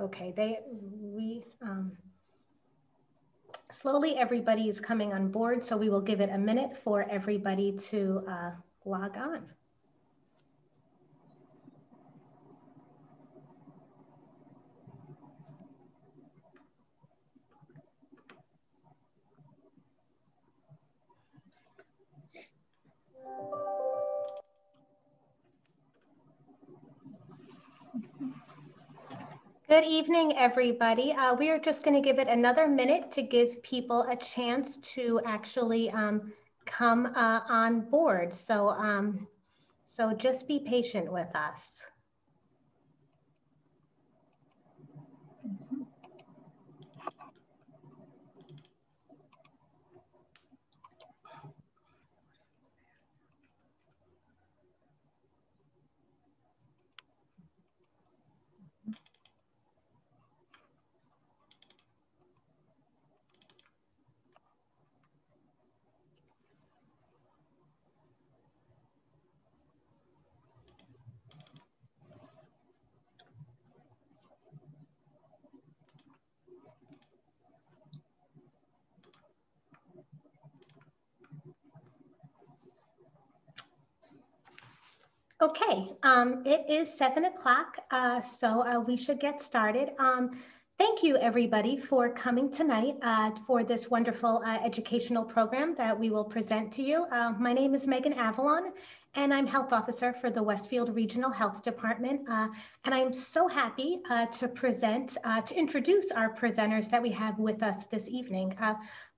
Okay, they, we, um, slowly everybody is coming on board, so we will give it a minute for everybody to uh, log on. Good evening, everybody. Uh, we are just going to give it another minute to give people a chance to actually um, come uh, on board. So, um, so just be patient with us. Okay, um, it is seven o'clock, uh, so uh, we should get started. Um, thank you everybody for coming tonight uh, for this wonderful uh, educational program that we will present to you. Uh, my name is Megan Avallone and I'm health officer for the Westfield Regional Health Department. Uh, and I'm so happy to present, to introduce our presenters that we have with us this evening.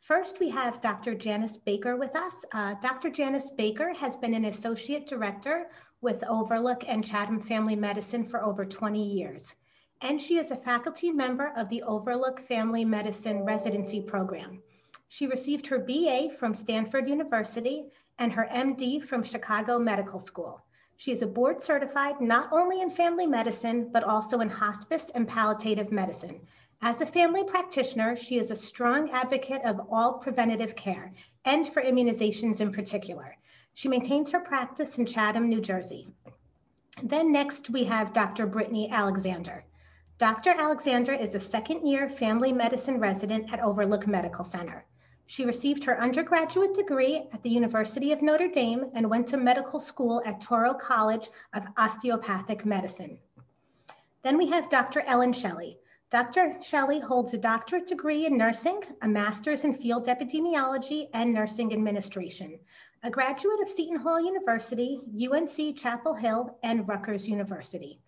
First, we have Dr. Janice Baker with us. Dr. Janice Baker has been an associate director with Overlook and Chatham Family Medicine for over 20 years. And she is a faculty member of the Overlook Family Medicine Residency Program. She received her BA from Stanford University and her MD from Chicago Medical School. She is a board certified not only in family medicine, but also in hospice and palliative medicine. As a family practitioner, she is a strong advocate of all preventative care and for immunizations in particular. She maintains her practice in Chatham, New Jersey. Then next we have Dr. Brittni Alexander. Dr. Alexander is a second year family medicine resident at Overlook Medical Center. She received her undergraduate degree at the University of Notre Dame and went to medical school at Touro College of Osteopathic Medicine. Then we have Dr. Ellen Shelley. Dr. Shelley holds a doctorate degree in nursing, a master's in field epidemiology and nursing administration a graduate of Seton Hall University, UNC Chapel Hill, and Rutgers University.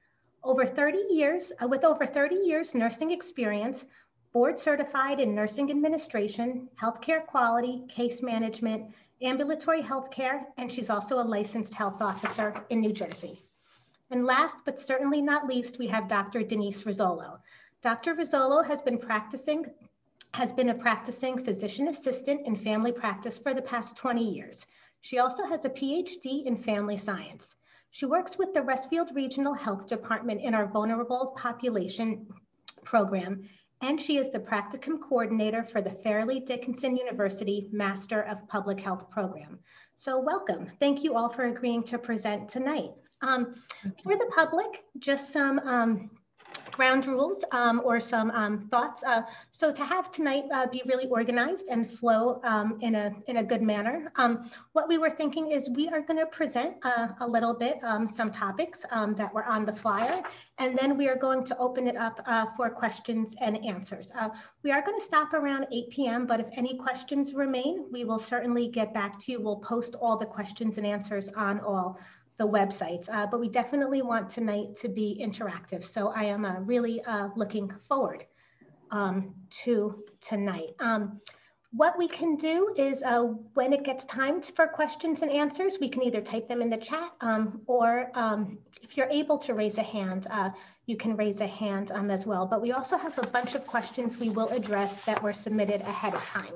Over 30 years, uh, with over 30 years nursing experience, board certified in nursing administration, healthcare quality, case management, ambulatory healthcare, and she's also a licensed health officer in New Jersey. And last but certainly not least, we have Dr. Denise Rizzolo. Dr. Rizzolo has been practicing has been a practicing physician assistant in family practice for the past 20 years. She also has a PhD in family science. She works with the Westfield Regional Health Department in our vulnerable population program, and she is the practicum coordinator for the Fairleigh Dickinson University Master of Public Health program. So welcome. Thank you all for agreeing to present tonight. Um, for the public, just some um, ground rules um, or some um, thoughts. Uh, so to have tonight uh, be really organized and flow um, in, a, in a good manner, um, what we were thinking is we are going to present uh, a little bit um, some topics um, that were on the flyer, and then we are going to open it up uh, for questions and answers. Uh, we are going to stop around 8 p.m., but if any questions remain, we will certainly get back to you. We'll post all the questions and answers on all the websites, uh, but we definitely want tonight to be interactive. So I am uh, really uh, looking forward um, to tonight. Um, what we can do is uh, when it gets time for questions and answers, we can either type them in the chat um, or um, if you're able to raise a hand, uh, you can raise a hand um, as well. But we also have a bunch of questions we will address that were submitted ahead of time.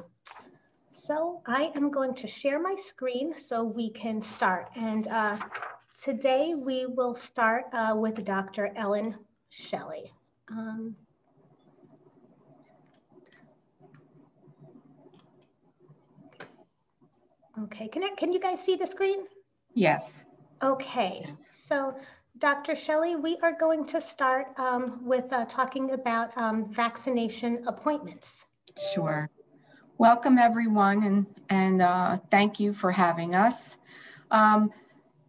So I am going to share my screen so we can start. And uh, today we will start uh, with Dr. Ellen Shelley. Um, okay, can, I, can you guys see the screen? Yes. Okay, yes. so Dr. Shelley, we are going to start um, with uh, talking about um, vaccination appointments. Sure. Welcome everyone and, and uh, thank you for having us. Um,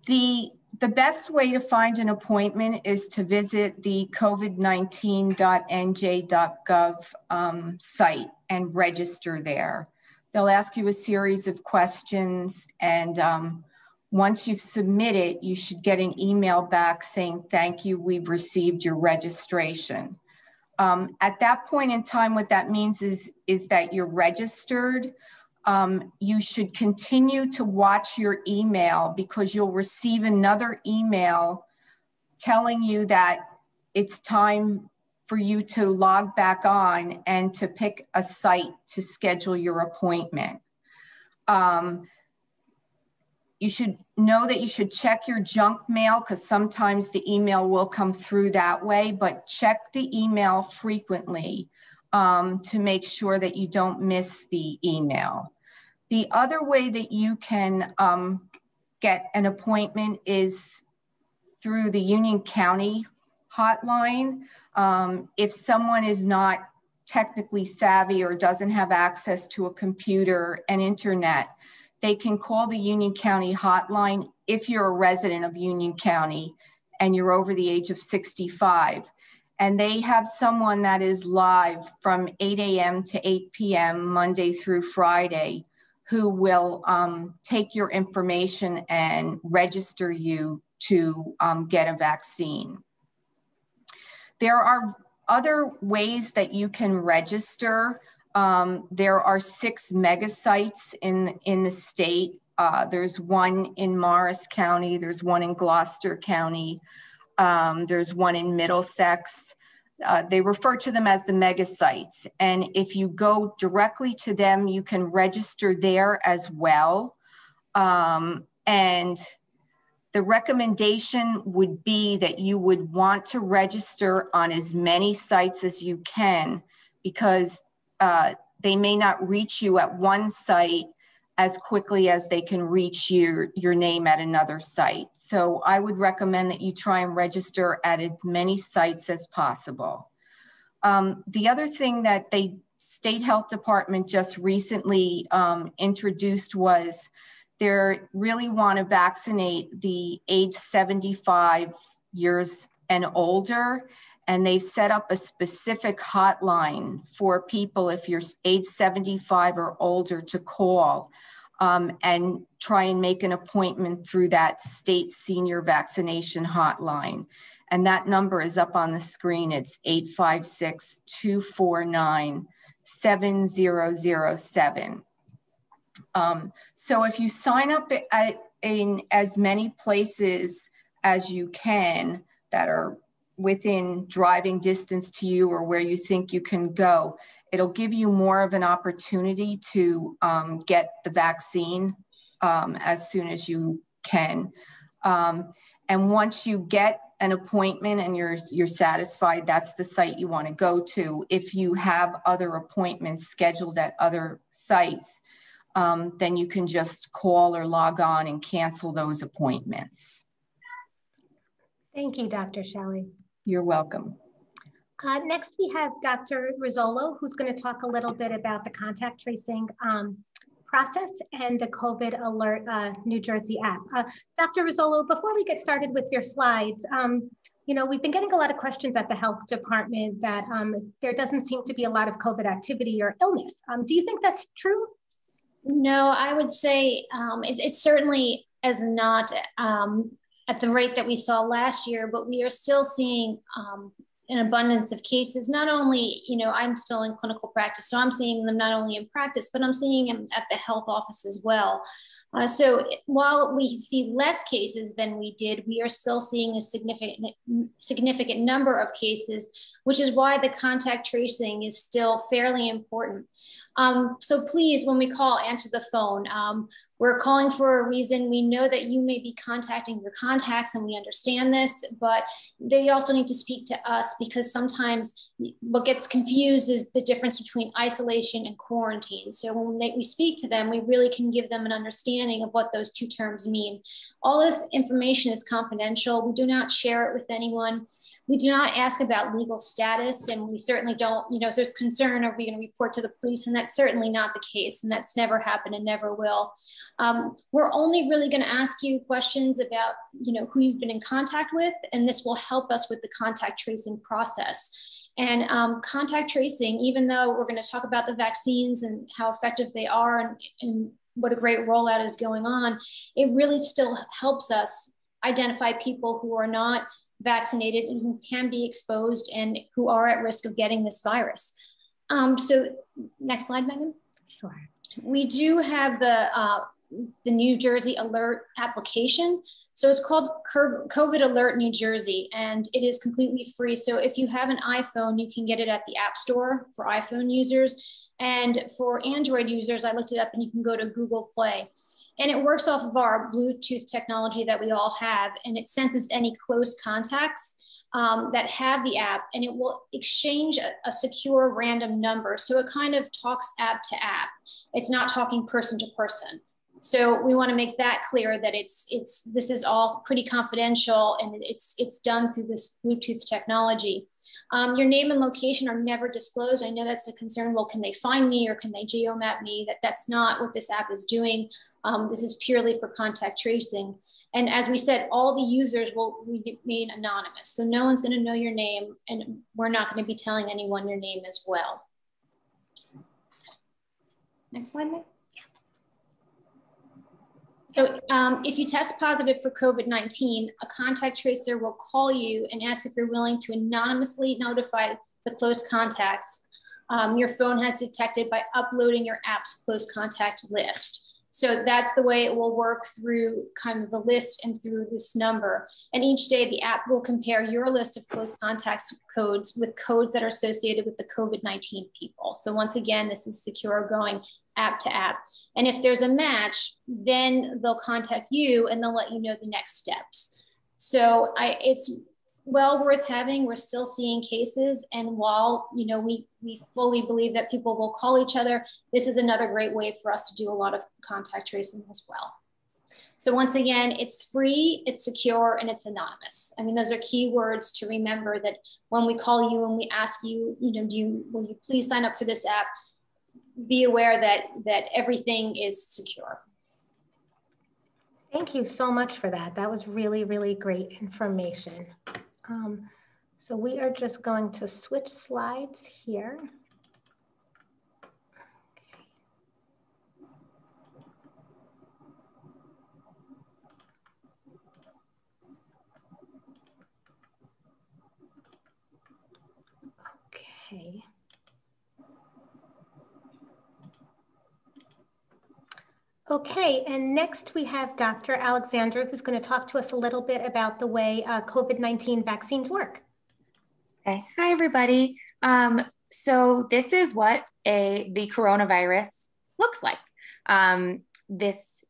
the, the best way to find an appointment is to visit the covid19.nj.gov um, site and register there. They'll ask you a series of questions and um, once you've submitted, you should get an email back saying, thank you, we've received your registration. Um, at that point in time, what that means is, is that you're registered. Um, you should continue to watch your email because you'll receive another email telling you that it's time for you to log back on and to pick a site to schedule your appointment. Um, you should know that you should check your junk mail because sometimes the email will come through that way, but check the email frequently um, to make sure that you don't miss the email. The other way that you can um, get an appointment is through the Union County hotline. Um, if someone is not technically savvy or doesn't have access to a computer and internet, they can call the Union County hotline if you're a resident of Union County and you're over the age of 65. And they have someone that is live from 8 a.m. to 8 p.m. Monday through Friday who will um, take your information and register you to um, get a vaccine. There are other ways that you can register. Um, there are six mega sites in, in the state. Uh, there's one in Morris County, there's one in Gloucester County, um, there's one in Middlesex. Uh, they refer to them as the mega sites. And if you go directly to them, you can register there as well. Um, and the recommendation would be that you would want to register on as many sites as you can because uh, they may not reach you at one site as quickly as they can reach your, your name at another site. So I would recommend that you try and register at as many sites as possible. Um, the other thing that the state health department just recently um, introduced was they really want to vaccinate the age 75 years and older and they've set up a specific hotline for people if you're age 75 or older to call um, and try and make an appointment through that state senior vaccination hotline. And that number is up on the screen. It's 856 249 7007. Um, so if you sign up at, in as many places as you can that are within driving distance to you or where you think you can go, it'll give you more of an opportunity to um, get the vaccine um, as soon as you can. Um, and once you get an appointment and you're, you're satisfied, that's the site you want to go to. If you have other appointments scheduled at other sites, um, then you can just call or log on and cancel those appointments. Thank you, Dr. Shelley. You're welcome. Uh, next, we have Dr. Rizzolo, who's going to talk a little bit about the contact tracing um, process and the COVID Alert uh, New Jersey app. Uh, Dr. Rizzolo, before we get started with your slides, um, you know, we've been getting a lot of questions at the health department that um, there doesn't seem to be a lot of COVID activity or illness. Um, do you think that's true? No, I would say um, it, it certainly is not um, at the rate that we saw last year, but we are still seeing um, an abundance of cases. Not only, you know, I'm still in clinical practice, so I'm seeing them not only in practice, but I'm seeing them at the health office as well. Uh, so while we see less cases than we did, we are still seeing a significant significant number of cases, which is why the contact tracing is still fairly important. Um, so please, when we call, answer the phone. Um, we're calling for a reason. We know that you may be contacting your contacts and we understand this, but they also need to speak to us because sometimes what gets confused is the difference between isolation and quarantine. So when we speak to them, we really can give them an understanding of what those two terms mean. All this information is confidential. We do not share it with anyone. We do not ask about legal status, and we certainly don't, you know, if there's concern, are we going to report to the police? And that's certainly not the case, and that's never happened and never will. Um, we're only really going to ask you questions about, you know, who you've been in contact with, and this will help us with the contact tracing process. And um, contact tracing, even though we're going to talk about the vaccines and how effective they are and, and what a great rollout is going on, it really still helps us identify people who are not vaccinated and who can be exposed and who are at risk of getting this virus. Um, so next slide, Megan. Sure. We do have the, uh, the New Jersey Alert application. So it's called COVID Alert New Jersey, and it is completely free. So if you have an iPhone, you can get it at the App Store for iPhone users. And for Android users, I looked it up and you can go to Google Play. And it works off of our Bluetooth technology that we all have, and it senses any close contacts um, that have the app, and it will exchange a, a, secure random number. So it kind of talks app to app. It's not talking person to person. So we want to make that clear that it's it's this is all pretty confidential, and it's it's done through this Bluetooth technology. Um, your name and location are never disclosed. I know that's a concern. Well, can they find me or can they geomap me? That that's not what this app is doing. Um, this is purely for contact tracing. And as we said, all the users will remain anonymous. So no one's going to know your name, and we're not going to be telling anyone your name as well. Next slide, Nick. So um, if you test positive for COVID-19, a contact tracer will call you and ask if you're willing to anonymously notify the close contacts um, your phone has detected by uploading your app's close contact list. So that's the way it will work through kind of the list and through this number. And each day the app will compare your list of close contacts codes with codes that are associated with the COVID-19 people. So once again, this is secure going app to app. And if there's a match, then they'll contact you and they'll let you know the next steps. So I, it's well worth having. We're still seeing cases, and while you know we we fully believe that people will call each other, this is another great way for us to do a lot of contact tracing as well. So once again, it's free, it's secure, and it's anonymous. I mean, those are key words to remember that when we call you and we ask you, you know, do you will you please sign up for this app? Be aware that that everything is secure. Thank you so much for that. That was really, really great information. Um, so we are just going to switch slides here. Okay. Okay, and next we have Dr. Alexander, who's going to talk to us a little bit about the way uh, COVID-19 vaccines work. Okay, hi everybody. Um, so this is what a the coronavirus looks like. Um, this,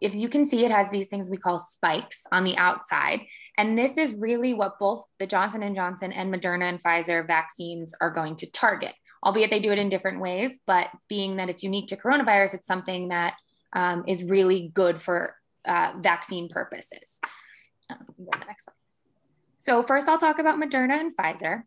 if you can see, it has these things we call spikes on the outside, and this is really what both the Johnson and Johnson and Moderna and Pfizer vaccines are going to target. Albeit they do it in different ways, but being that it's unique to coronavirus, it's something that um, is really good for uh, vaccine purposes. Um, go to the next slide. So first I'll talk about Moderna and Pfizer.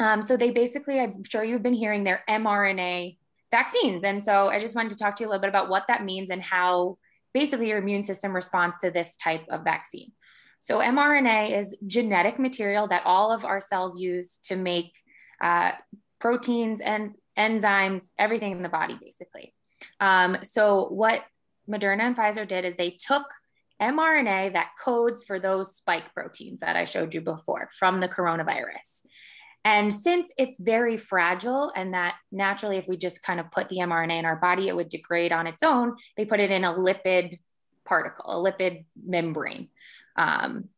Um, so they basically, I'm sure you've been hearing their mRNA vaccines. And so I just wanted to talk to you a little bit about what that means and how basically your immune system responds to this type of vaccine. So mRNA is genetic material that all of our cells use to make uh, proteins and enzymes, everything in the body, basically. Um, so what Moderna and Pfizer did is they took mRNA that codes for those spike proteins that I showed you before from the coronavirus. And since it's very fragile, and that naturally, if we just kind of put the mRNA in our body, it would degrade on its own, they put it in a lipid particle, a lipid membrane. Um,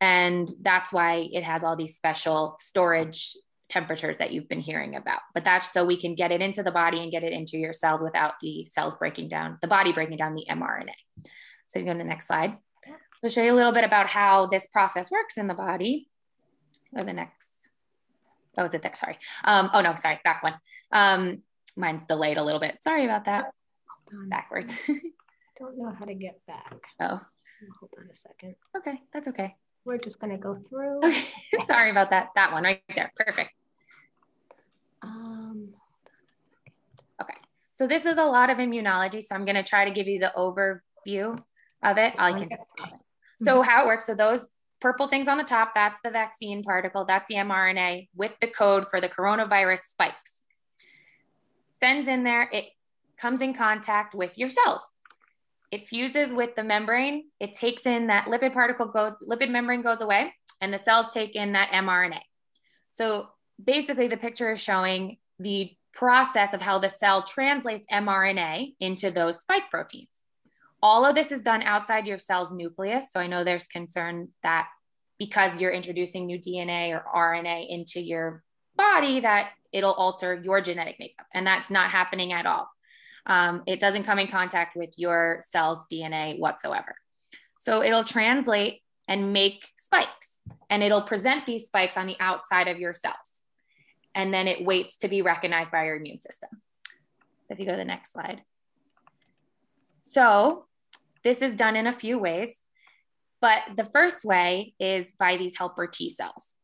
and that's why it has all these special storage temperatures that you've been hearing about. But that's so we can get it into the body and get it into your cells without the cells breaking down, the body breaking down the mRNA. So you go to the next slide. I'll show you a little bit about how this process works in the body. Or the next. Oh, is it there? Sorry. Um, oh no, sorry, back one. Um, mine's delayed a little bit. Sorry about that. Backwards. I don't know how to get back. oh, Hold on a second. okay, that's okay. We're just gonna go through. Okay, sorry about that. That one right there. Perfect. Um, So this is a lot of immunology. So I'm going to try to give you the overview of it. I can. So how it works. So those purple things on the top, that's the vaccine particle. That's the mRNA with the code for the coronavirus spikes. Sends in there. It comes in contact with your cells. It fuses with the membrane. It takes in that lipid particle goes, lipid membrane goes away, and the cells take in that mRNA. So basically, the picture is showing the process of how the cell translates mRNA into those spike proteins. All of this is done outside your cell's nucleus. So I know there's concern that because you're introducing new DNA or RNA into your body, that it'll alter your genetic makeup. And that's not happening at all. Um, it doesn't come in contact with your cell's DNA whatsoever. So it'll translate and make spikes, and it'll present these spikes on the outside of your cells. And then it waits to be recognized by your immune system. So If you go to the next slide. So this is done in a few ways, but the first way is by these helper T cells.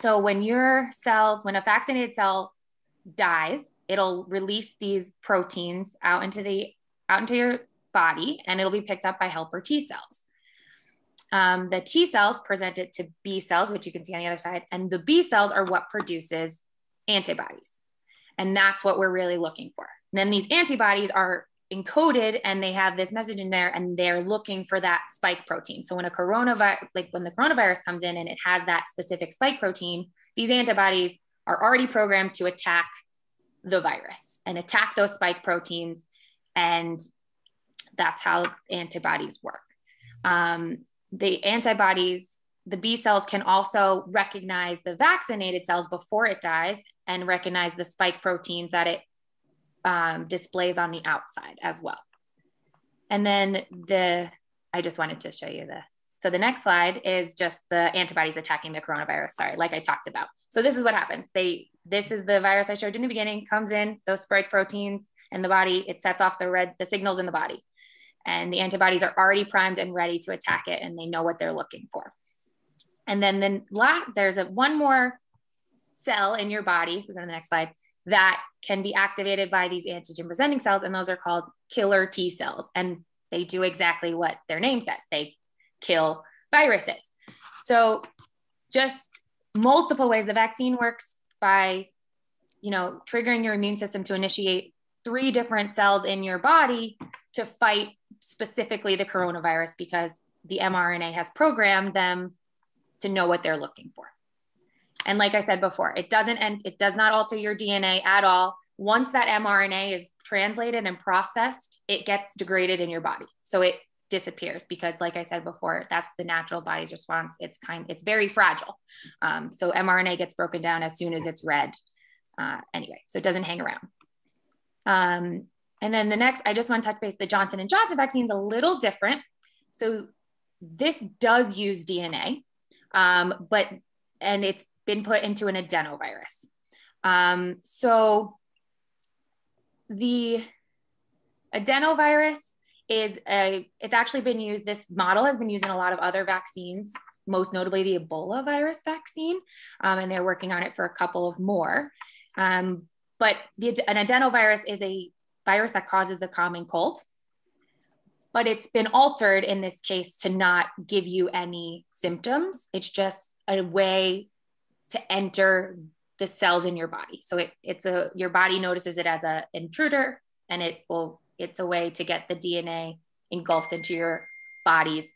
So when your cells, when a vaccinated cell dies, it'll release these proteins out into the out into your body, and it'll be picked up by helper T cells. Um, the T cells present it to B cells, which you can see on the other side, and the B cells are what produces antibodies, and that's what we're really looking for. And then these antibodies are encoded and they have this message in there and they're looking for that spike protein. So when a coronavirus, like when the coronavirus comes in and it has that specific spike protein, these antibodies are already programmed to attack the virus and attack those spike proteins. And that's how antibodies work. Um, the antibodies, the B cells can also recognize the vaccinated cells before it dies and recognize the spike proteins that it um, displays on the outside as well. And then the, I just wanted to show you the, so the next slide is just the antibodies attacking the coronavirus. Sorry, like I talked about. So this is what happened. They, this is the virus I showed in the beginning, comes in, those spike proteins in the body, it sets off the red, the signals in the body. And the antibodies are already primed and ready to attack it, and they know what they're looking for. And then, the then there's a one more cell in your body, if we go to the next slide, that can be activated by these antigen presenting cells, and those are called killer T cells. And they do exactly what their name says they kill viruses. So, just multiple ways the vaccine works by you know triggering your immune system to initiate three different cells in your body to fight specifically the coronavirus because the mRNA has programmed them to know what they're looking for. And like I said before, it doesn't end, it does not alter your DNA at all. Once that mRNA is translated and processed, it gets degraded in your body. So it disappears because like I said before, that's the natural body's response. It's kind, it's very fragile. Um, so mRNA gets broken down as soon as it's read. Uh, anyway, so it doesn't hang around. Um, and then the next, I just want to touch base, the Johnson and Johnson vaccine is a little different. So this does use DNA, um, but, and it's been put into an adenovirus. Um, so the adenovirus is a, it's actually been used, this model has been used in a lot of other vaccines, most notably the Ebola virus vaccine, um, and they're working on it for a couple of more. Um, but the, an adenovirus is a virus that causes the common cold, but it's been altered in this case to not give you any symptoms. It's just a way to enter the cells in your body. So it, it's a your body notices it as an intruder, and it will it's a way to get the DNA engulfed into your body's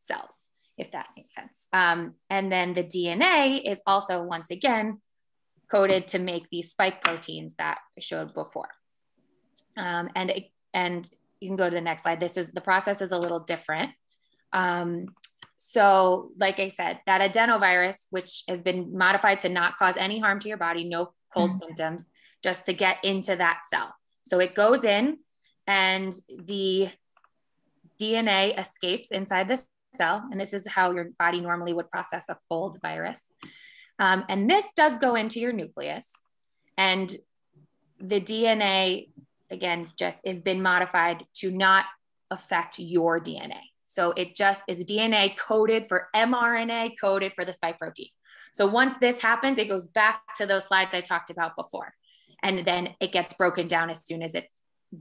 cells, if that makes sense. Um, and then the DNA is also once again coded to make these spike proteins that I showed before. Um, and and you can go to the next slide. This is the process is a little different. Um, so, like I said, that adenovirus, which has been modified to not cause any harm to your body, no cold mm-hmm. symptoms, just to get into that cell. So it goes in and the DNA escapes inside the cell. And this is how your body normally would process a cold virus. Um, and this does go into your nucleus. And the DNA, again, just has been modified to not affect your DNA. So it just is DNA coded for mRNA coded for the spike protein. So once this happens, it goes back to those slides I talked about before. And then it gets broken down as soon as it's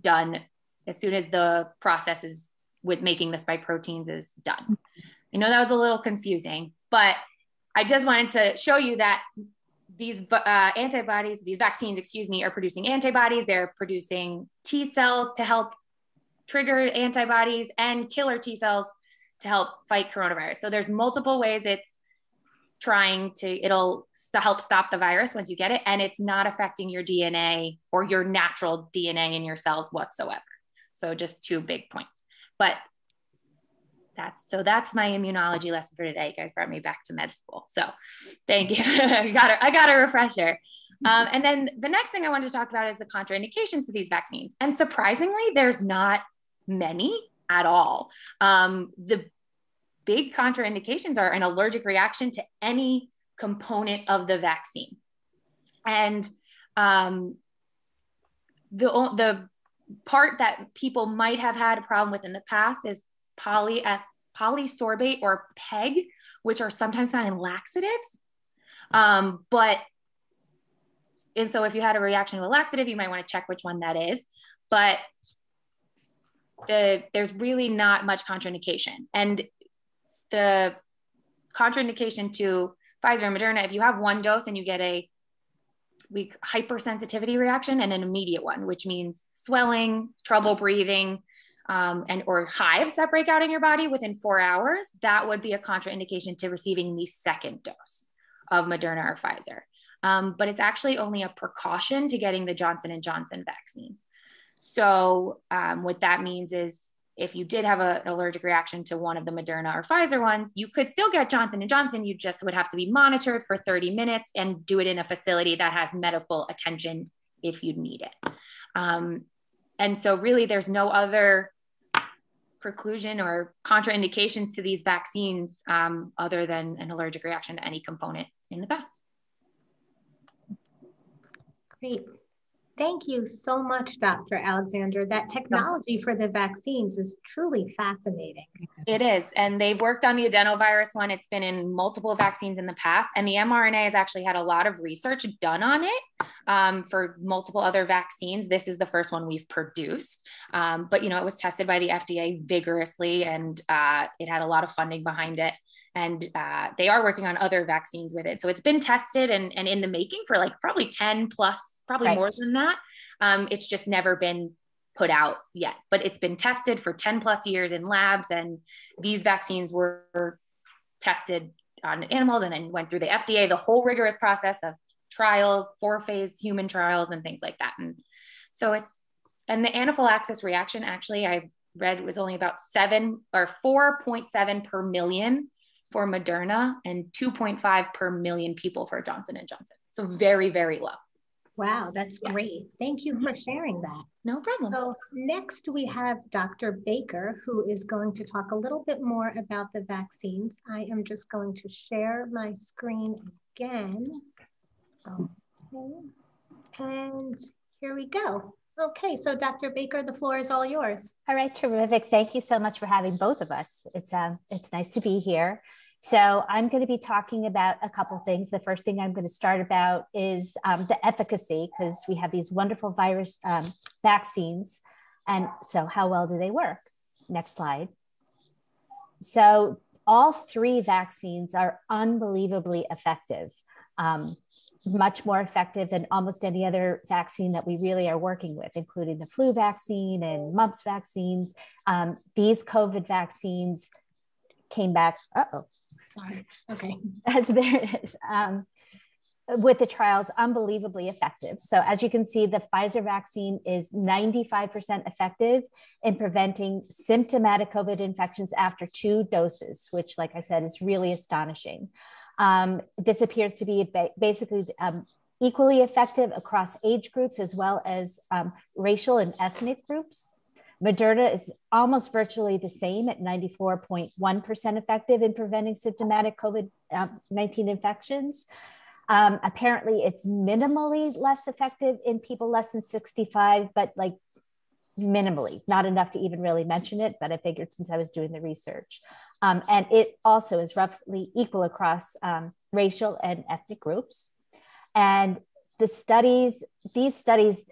done, as soon as the process is with making the spike proteins is done. I know that was a little confusing, but I just wanted to show you that these uh, antibodies, these vaccines, excuse me, are producing antibodies. They're producing T cells to help trigger antibodies and killer T cells to help fight coronavirus. So there's multiple ways it's trying to it'll to help stop the virus once you get it and it's not affecting your DNA or your natural DNA in your cells whatsoever. So just two big points. But that's so that's my immunology lesson for today. You guys brought me back to med school. So thank you. I got a, I got a refresher. Um, and then the next thing I wanted to talk about is the contraindications to these vaccines. And surprisingly, there's not many at all. Um, the big contraindications are an allergic reaction to any component of the vaccine. And um, the, the part that people might have had a problem with in the past is poly, uh, polysorbate or PEG, which are sometimes found in laxatives. Um, but, and so if you had a reaction to a laxative, you might want to check which one that is. But the there's really not much contraindication. And the contraindication to Pfizer and Moderna, if you have one dose and you get a weak hypersensitivity reaction and an immediate one, which means swelling, trouble breathing, um, and or hives that break out in your body within four hours, that would be a contraindication to receiving the second dose of Moderna or Pfizer. Um, but it's actually only a precaution to getting the Johnson and Johnson vaccine. So um, what that means is if you did have a, an allergic reaction to one of the Moderna or Pfizer ones, you could still get Johnson and Johnson. You just would have to be monitored for 30 minutes and do it in a facility that has medical attention if you need it. Um, and so really there's no other preclusion or contraindications to these vaccines um, other than an allergic reaction to any component in the past. Great. Thank you so much, Dr. Alexander. That technology for the vaccines is truly fascinating. It is. And they've worked on the adenovirus one. It's been in multiple vaccines in the past. And the mRNA has actually had a lot of research done on it um, for multiple other vaccines. This is the first one we've produced. Um, but, you know, it was tested by the FDA vigorously and uh, it had a lot of funding behind it and uh, they are working on other vaccines with it. So it's been tested and, and in the making for like probably 10 plus probably right. more than that. Um, it's just never been put out yet, but it's been tested for 10 plus years in labs. And these vaccines were tested on animals and then went through the FDA, the whole rigorous process of trials, four phase human trials, and things like that. And so it's, and the anaphylaxis reaction actually, I read was only about seven or 4.7 per million for Moderna and 2.5 per million people for Johnson and Johnson. So very, very low. Wow, that's yeah. great. Thank you for sharing that. No problem. So next we have Dr. Baker, who is going to talk a little bit more about the vaccines. I am just going to share my screen again. Okay. And here we go. Okay, so Dr. Baker, the floor is all yours. All right, terrific. Thank you so much for having both of us. It's um, it's nice to be here. So I'm going to be talking about a couple things. The first thing I'm going to start about is um, the efficacy because we have these wonderful virus um, vaccines. And so how well do they work? Next slide. So all three vaccines are unbelievably effective, um, much more effective than almost any other vaccine that we really are working with, including the flu vaccine and mumps vaccines. Um, these COVID vaccines came back, uh-oh, Sorry. Okay. there it is. Um, with the trials unbelievably effective. So as you can see, the Pfizer vaccine is 95% effective in preventing symptomatic COVID infections after two doses, which like I said, is really astonishing. Um, this appears to be basically um, equally effective across age groups as well as um, racial and ethnic groups. Moderna is almost virtually the same at 94.1% effective in preventing symptomatic COVID uh, 19 infections. Um, apparently, it's minimally less effective in people less than 65, but like minimally, not enough to even really mention it. But I figured since I was doing the research. Um, and it also is roughly equal across um, racial and ethnic groups. And the studies, these studies,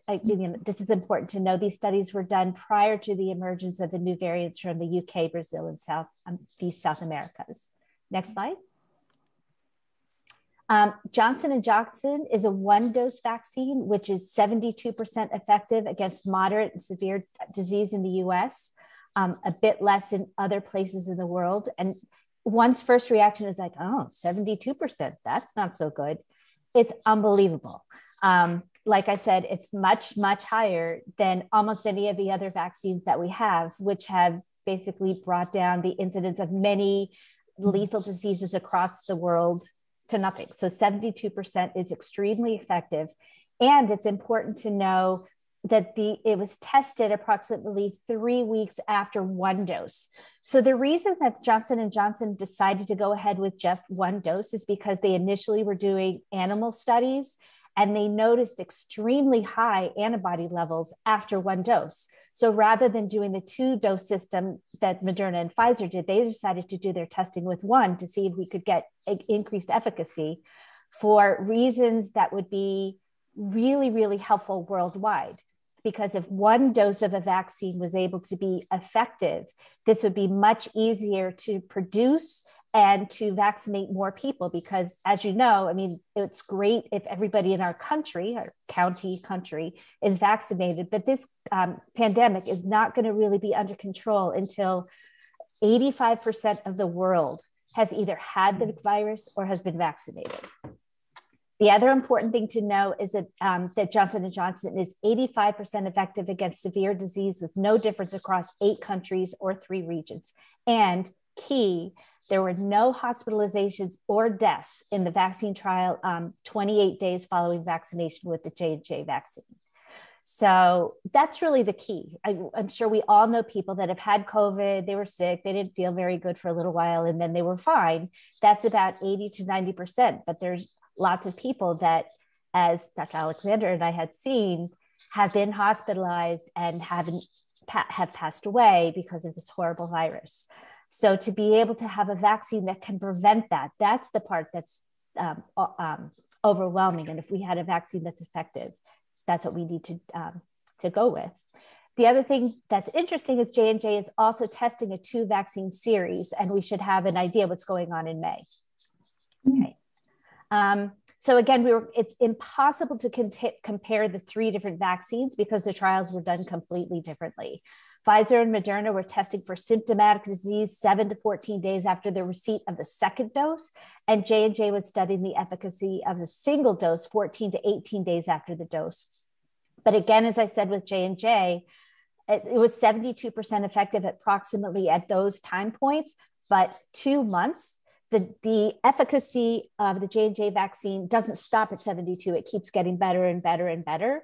this is important to know, these studies were done prior to the emergence of the new variants from the UK, Brazil, and South, um, these South Americas. Next slide. Um, Johnson & Johnson is a one-dose vaccine, which is 72% effective against moderate and severe disease in the US, um, a bit less in other places in the world. And one's first reaction is like, oh, 72%, that's not so good. It's unbelievable. Um, like I said, it's much, much higher than almost any of the other vaccines that we have, which have basically brought down the incidence of many lethal diseases across the world to nothing. So 72% is extremely effective. And it's important to know that the it was tested approximately three weeks after one dose. So the reason that Johnson and Johnson decided to go ahead with just one dose is because they initially were doing animal studies and they noticed extremely high antibody levels after one dose. So rather than doing the two dose system that Moderna and Pfizer did, they decided to do their testing with one to see if we could get increased efficacy for reasons that would be really, really helpful worldwide. Because if one dose of a vaccine was able to be effective, this would be much easier to produce and to vaccinate more people because as you know i mean it's great if everybody in our country our county country is vaccinated but this um, pandemic is not going to really be under control until 85% of the world has either had the virus or has been vaccinated the other important thing to know is that, um, that Johnson & Johnson is 85% effective against severe disease with no difference across eight countries or three regions. And key, there were no hospitalizations or deaths in the vaccine trial um, 28 days following vaccination with the J&J vaccine. So that's really the key. I, am sure we all know people that have had COVID, they were sick, they didn't feel very good for a little while, and then they were fine. That's about 80 to 90%. But there's lots of people that, as Dr. Alexander and I had seen, have been hospitalized and haven't have passed away because of this horrible virus. So to be able to have a vaccine that can prevent that, that's the part that's um, um, overwhelming. And if we had a vaccine that's effective, that's what we need to um, to go with. The other thing that's interesting is J and J is also testing a two vaccine series, and we should have an idea what's going on in May. Um, so again, we were, it's impossible to compare the three different vaccines because the trials were done completely differently. Pfizer and Moderna were testing for symptomatic disease 7 to 14 days after the receipt of the second dose, and J&J was studying the efficacy of the single dose 14 to 18 days after the dose. But again, as I said with J&J, it, it was 72% effective approximately at those time points, but two months the, the efficacy of the J&J vaccine doesn't stop at 72. It keeps getting better and better and better.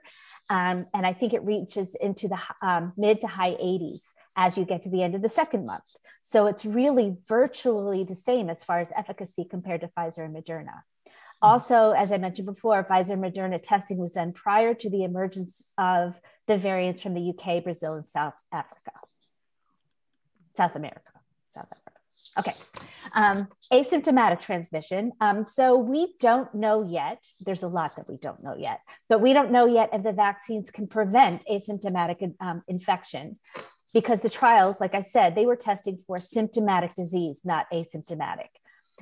Um, and I think it reaches into the um, mid to high 80s as you get to the end of the second month. So it's really virtually the same as far as efficacy compared to Pfizer and Moderna. Also, as I mentioned before, Pfizer and Moderna testing was done prior to the emergence of the variants from the UK, Brazil, and South Africa, South America. South Africa. Okay. Um, asymptomatic transmission. Um, so we don't know yet. There's a lot that we don't know yet, but we don't know yet if the vaccines can prevent asymptomatic um, infection because the trials, like I said, they were testing for symptomatic disease, not asymptomatic.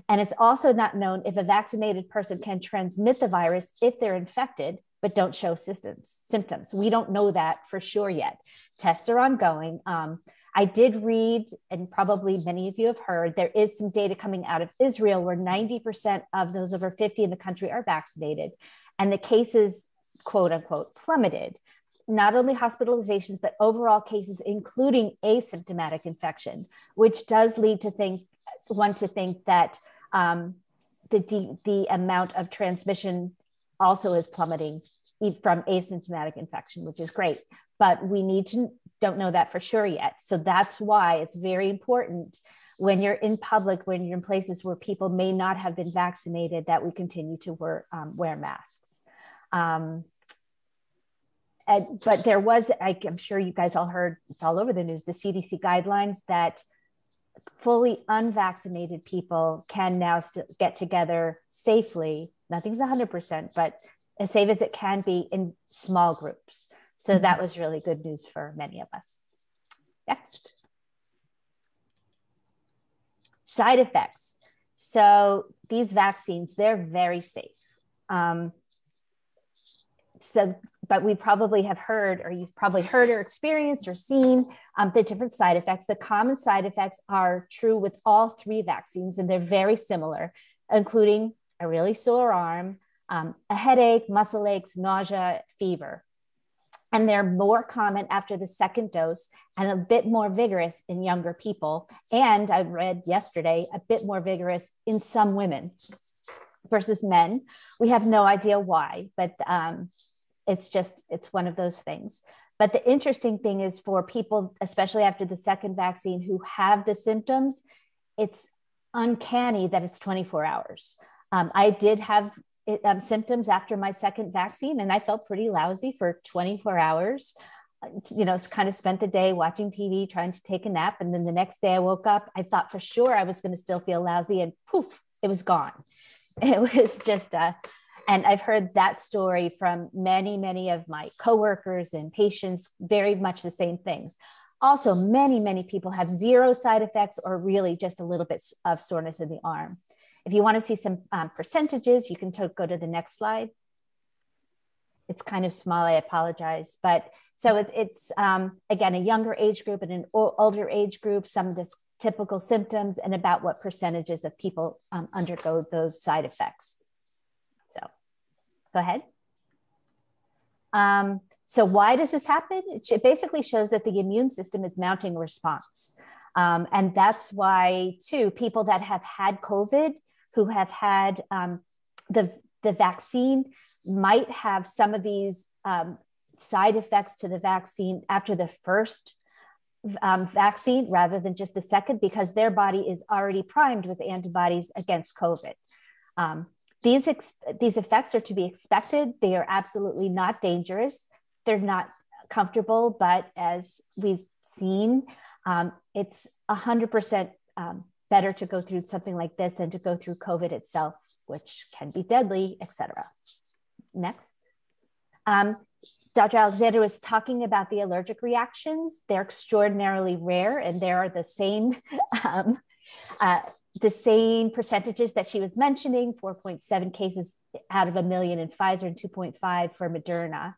And it's also not known if a vaccinated person can transmit the virus if they're infected but don't show symptoms. Symptoms. We don't know that for sure yet. Tests are ongoing. Um, I did read, and probably many of you have heard, there is some data coming out of Israel where 90% of those over 50 in the country are vaccinated, and the cases, quote unquote, plummeted. Not only hospitalizations, but overall cases, including asymptomatic infection, which does lead to think one to think that um, the, the amount of transmission also is plummeting from asymptomatic infection, which is great. But we need to don't know that for sure yet. So that's why it's very important when you're in public, when you're in places where people may not have been vaccinated, that we continue to wear, um, wear masks. Um, and, but there was, I, I'm sure you guys all heard, it's all over the news, the CDC guidelines that fully unvaccinated people can now get together safely. Nothing's 100%, but as safe as it can be in small groups. So that mm-hmm. was really good news for many of us. Next. Side effects. So these vaccines, they're very safe. Um, so, but we probably have heard, or you've probably heard or experienced or seen um, the different side effects. The common side effects are true with all three vaccines, and they're very similar, including a really sore arm, um, a headache, muscle aches, nausea, fever and they're more common after the second dose and a bit more vigorous in younger people. And I read yesterday, a bit more vigorous in some women versus men. We have no idea why, but um, it's just, it's one of those things. But the interesting thing is for people, especially after the second vaccine, who have the symptoms, it's uncanny that it's 24 hours. Um, I did have um, symptoms after my second vaccine, and I felt pretty lousy for 24 hours. You know, kind of spent the day watching TV, trying to take a nap. And then the next day I woke up, I thought for sure I was going to still feel lousy, and poof, it was gone. It was just, uh, and I've heard that story from many, many of my coworkers and patients, very much the same things. Also, many, many people have zero side effects or really just a little bit of soreness in the arm. If you want to see some um, percentages, you can go to the next slide. It's kind of small, I apologize. But so it's, it's um, again, a younger age group and an older age group, some of the typical symptoms and about what percentages of people um, undergo those side effects. So go ahead. Um, so why does this happen? It basically shows that the immune system is mounting response. Um, and that's why, too, people that have had COVID who have had um, the, the vaccine might have some of these um, side effects to the vaccine after the first um, vaccine rather than just the second because their body is already primed with antibodies against COVID. Um, these, ex- these effects are to be expected. They are absolutely not dangerous. They're not comfortable, but as we've seen, um, it's 100% um, better to go through something like this than to go through COVID itself, which can be deadly, etc. Next. Um, Dr. Alexander was talking about the allergic reactions. They're extraordinarily rare, and there are the same um, uh, the same percentages that she was mentioning: 4.7 cases out of a million in Pfizer and 2.5 for Moderna.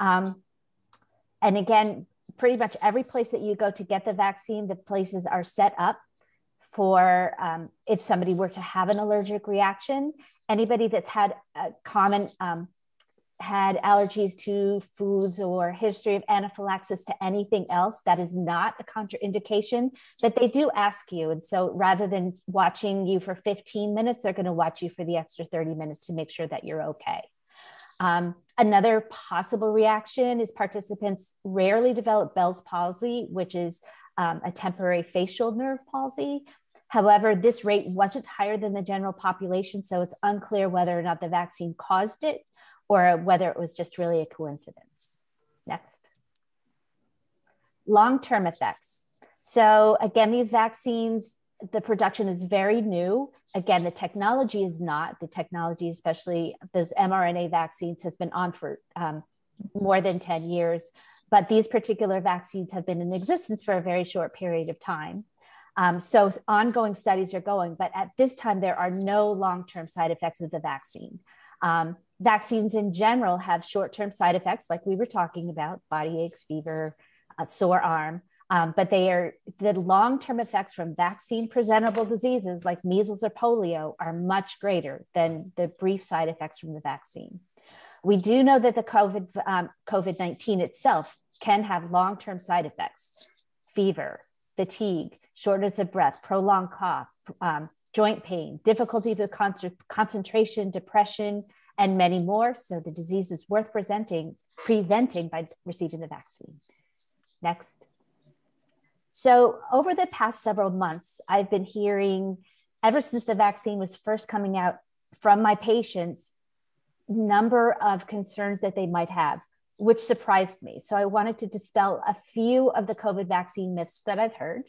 Um, and again, pretty much every place that you go to get the vaccine, the places are set up for um, if somebody were to have an allergic reaction. Anybody that's had a common um, had allergies to foods or history of anaphylaxis to anything else that is not a contraindication that they do ask you and so rather than watching you for 15 minutes they're going to watch you for the extra 30 minutes to make sure that you're okay um, another possible reaction is participants rarely develop bell's palsy which is um, a temporary facial nerve palsy. However, this rate wasn't higher than the general population, so it's unclear whether or not the vaccine caused it or whether it was just really a coincidence. Next. Long term effects. So, again, these vaccines, the production is very new. Again, the technology is not. The technology, especially those mRNA vaccines, has been on for um, more than 10 years but these particular vaccines have been in existence for a very short period of time. Um, so ongoing studies are going, but at this time, there are no long-term side effects of the vaccine. Um, vaccines in general have short-term side effects, like we were talking about, body aches, fever, a sore arm. Um, but they are the long-term effects from vaccine presentable diseases like measles or polio are much greater than the brief side effects from the vaccine. We do know that the COVID, um, COVID-19 itself can have long-term side effects, fever, fatigue, shortness of breath, prolonged cough, um, joint pain, difficulty with con- concentration, depression, and many more. So the disease is worth presenting, preventing by receiving the vaccine. Next. So, over the past several months, I've been hearing, ever since the vaccine was first coming out from my patients, number of concerns that they might have, which surprised me. So, I wanted to dispel a few of the COVID vaccine myths that I've heard.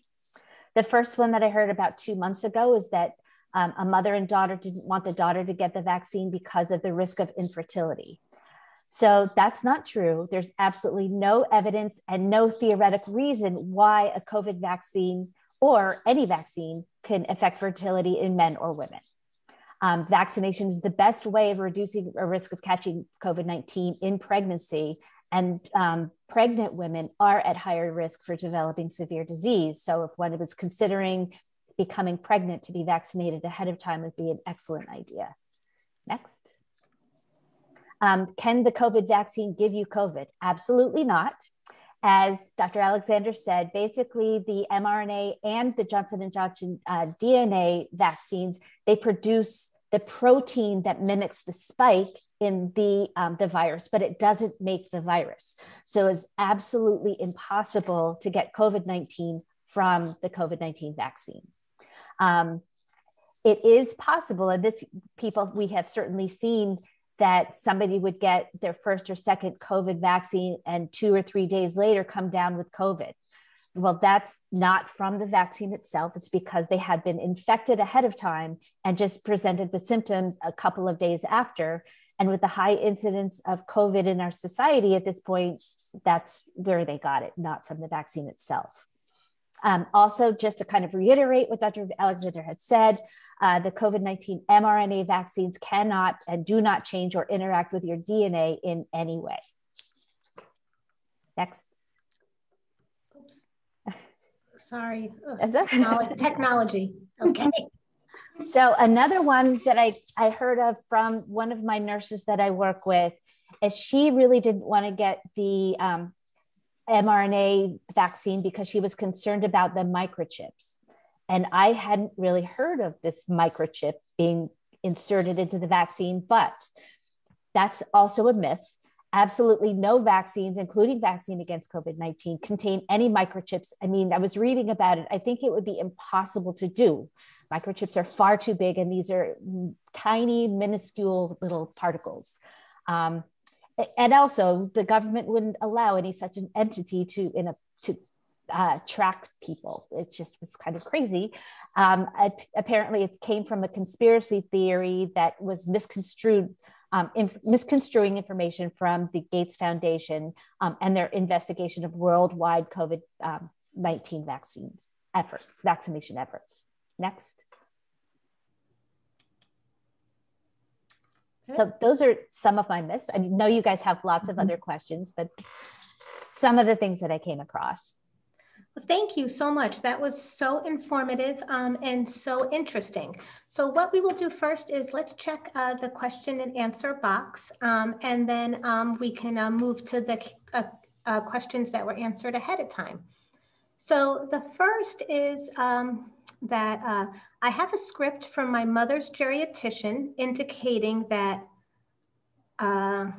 The first one that I heard about two months ago is that um, a mother and daughter didn't want the daughter to get the vaccine because of the risk of infertility. So that's not true. There's absolutely no evidence and no theoretic reason why a COVID vaccine or any vaccine can affect fertility in men or women. Um, vaccination is the best way of reducing a risk of catching COVID 19 in pregnancy. And um, pregnant women are at higher risk for developing severe disease. So, if one was considering becoming pregnant to be vaccinated ahead of time, would be an excellent idea. Next. Um, can the COVID vaccine give you COVID? Absolutely not. As Dr. Alexander said, basically the mRNA and the Johnson & Johnson uh, DNA vaccines, they produce the protein that mimics the spike in the, um, the virus, but it doesn't make the virus. So it's absolutely impossible to get COVID 19 from the COVID 19 vaccine. Um, it is possible, and this people we have certainly seen that somebody would get their first or second COVID vaccine and two or three days later come down with COVID. Well, that's not from the vaccine itself. It's because they had been infected ahead of time and just presented the symptoms a couple of days after. And with the high incidence of COVID in our society at this point, that's where they got it, not from the vaccine itself. Um, also, just to kind of reiterate what Dr. Alexander had said, uh, the COVID 19 mRNA vaccines cannot and do not change or interact with your DNA in any way. Next. Oops. Sorry. Technology. technology. Okay. So, another one that I, I heard of from one of my nurses that I work with is she really didn't want to get the um, mRNA vaccine because she was concerned about the microchips. And I hadn't really heard of this microchip being inserted into the vaccine, but that's also a myth. Absolutely no vaccines, including vaccine against COVID 19, contain any microchips. I mean, I was reading about it. I think it would be impossible to do. Microchips are far too big, and these are tiny, minuscule little particles. Um, and also the government wouldn't allow any such an entity to in a to uh, track people. It just was kind of crazy. Um, it, apparently, it came from a conspiracy theory that was misconstrued, um, inf- misconstruing information from the Gates Foundation um, and their investigation of worldwide COVID um, 19 vaccines efforts, vaccination efforts. Next. So those are some of my myths. I know you guys have lots of mm-hmm. other questions, but some of the things that I came across. Thank you so much. That was so informative um, and so interesting. So what we will do first is let's check uh, the question and answer box, um, and then um, we can uh, move to the uh, uh questions that were answered ahead of time. So the first is um, that uh, I have a script from my mother's geriatrician indicating that uh,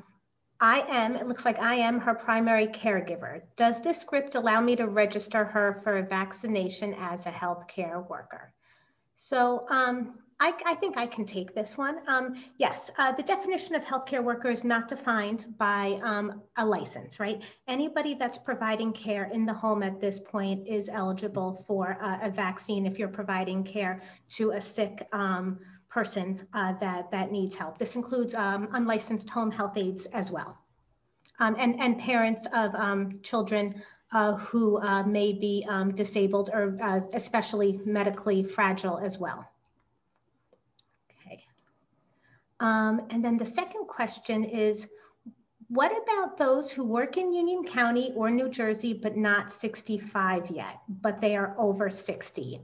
I am, it looks like I am her primary caregiver. Does this script allow me to register her for a vaccination as a healthcare worker? So um, I, I, think I can take this one. Um, yes, uh, the definition of healthcare worker is not defined by um, a license, right? Anybody that's providing care in the home at this point is eligible for a vaccine if you're providing care to a sick um, person uh, that, that needs help. This includes um, unlicensed home health aides as well. Um, and, and parents of um, children uh, who uh, may be disabled or uh, especially medically fragile as well. Um, and then the second question is, what about those who work in Union County or New Jersey, but not 65 yet, but they are over 60?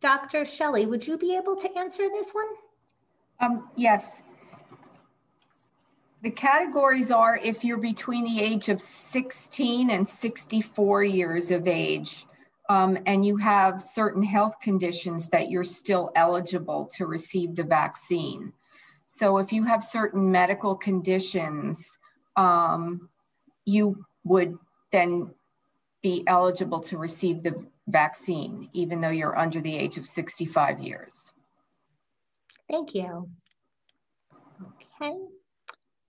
Dr. Shelley, would you be able to answer this one? Um, yes. The categories are if you're between the age of 16 and 64 years of age, um, and you have certain health conditions that you're still eligible to receive the vaccine. So if you have certain medical conditions, um, you would then be eligible to receive the vaccine, even though you're under the age of 65 years. Thank you. Okay.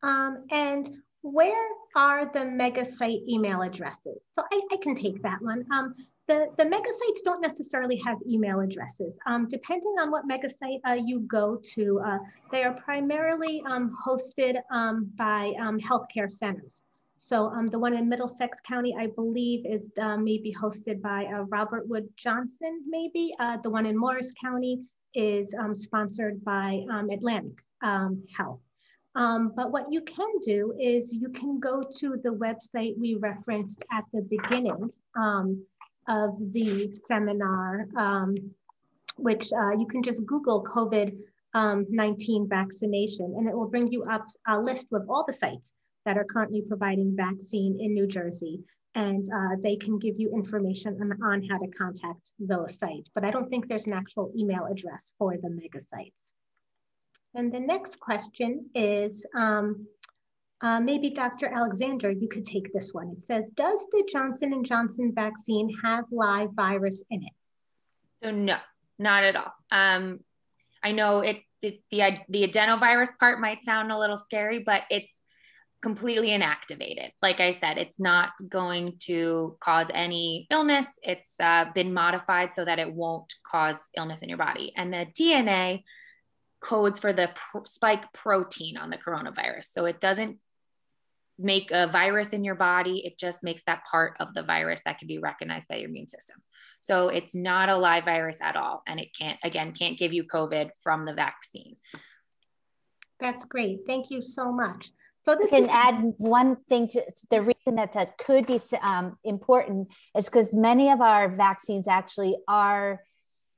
Um, and where are the mega site email addresses? So I, I can take that one. Um, the, the mega sites don't necessarily have email addresses. Um, depending on what mega site uh, you go to, uh, they are primarily um, hosted um, by um, healthcare centers. So um, the one in Middlesex County, I believe, is uh, maybe hosted by uh, Robert Wood Johnson, maybe. Uh, the one in Morris County is um, sponsored by Atlantic Health. Um, but what you can do is you can go to the website we referenced at the beginning um, of the seminar, um, which uh, you can just Google COVID-19 um, vaccination, and it will bring you up a list with all the sites that are currently providing vaccine in New Jersey. And uh, they can give you information on, on how to contact those sites. But I don't think there's an actual email address for the mega sites. And the next question is, um, uh, maybe Dr. Alexander, you could take this one. It says, does the Johnson & Johnson vaccine have live virus in it? So no, not at all. Um, I know it, it, the, the adenovirus part might sound a little scary, but it's completely inactivated. Like I said, it's not going to cause any illness. It's uh, been modified so that it won't cause illness in your body. And the DNA codes for the pr- spike protein on the coronavirus. So it doesn't make a virus in your body. It just makes that part of the virus that can be recognized by your immune system. So it's not a live virus at all. And it can't, again, can't give you COVID from the vaccine. That's great. Thank you so much. So this I can is- add one thing to the reason that that could be um, important is because many of our vaccines actually are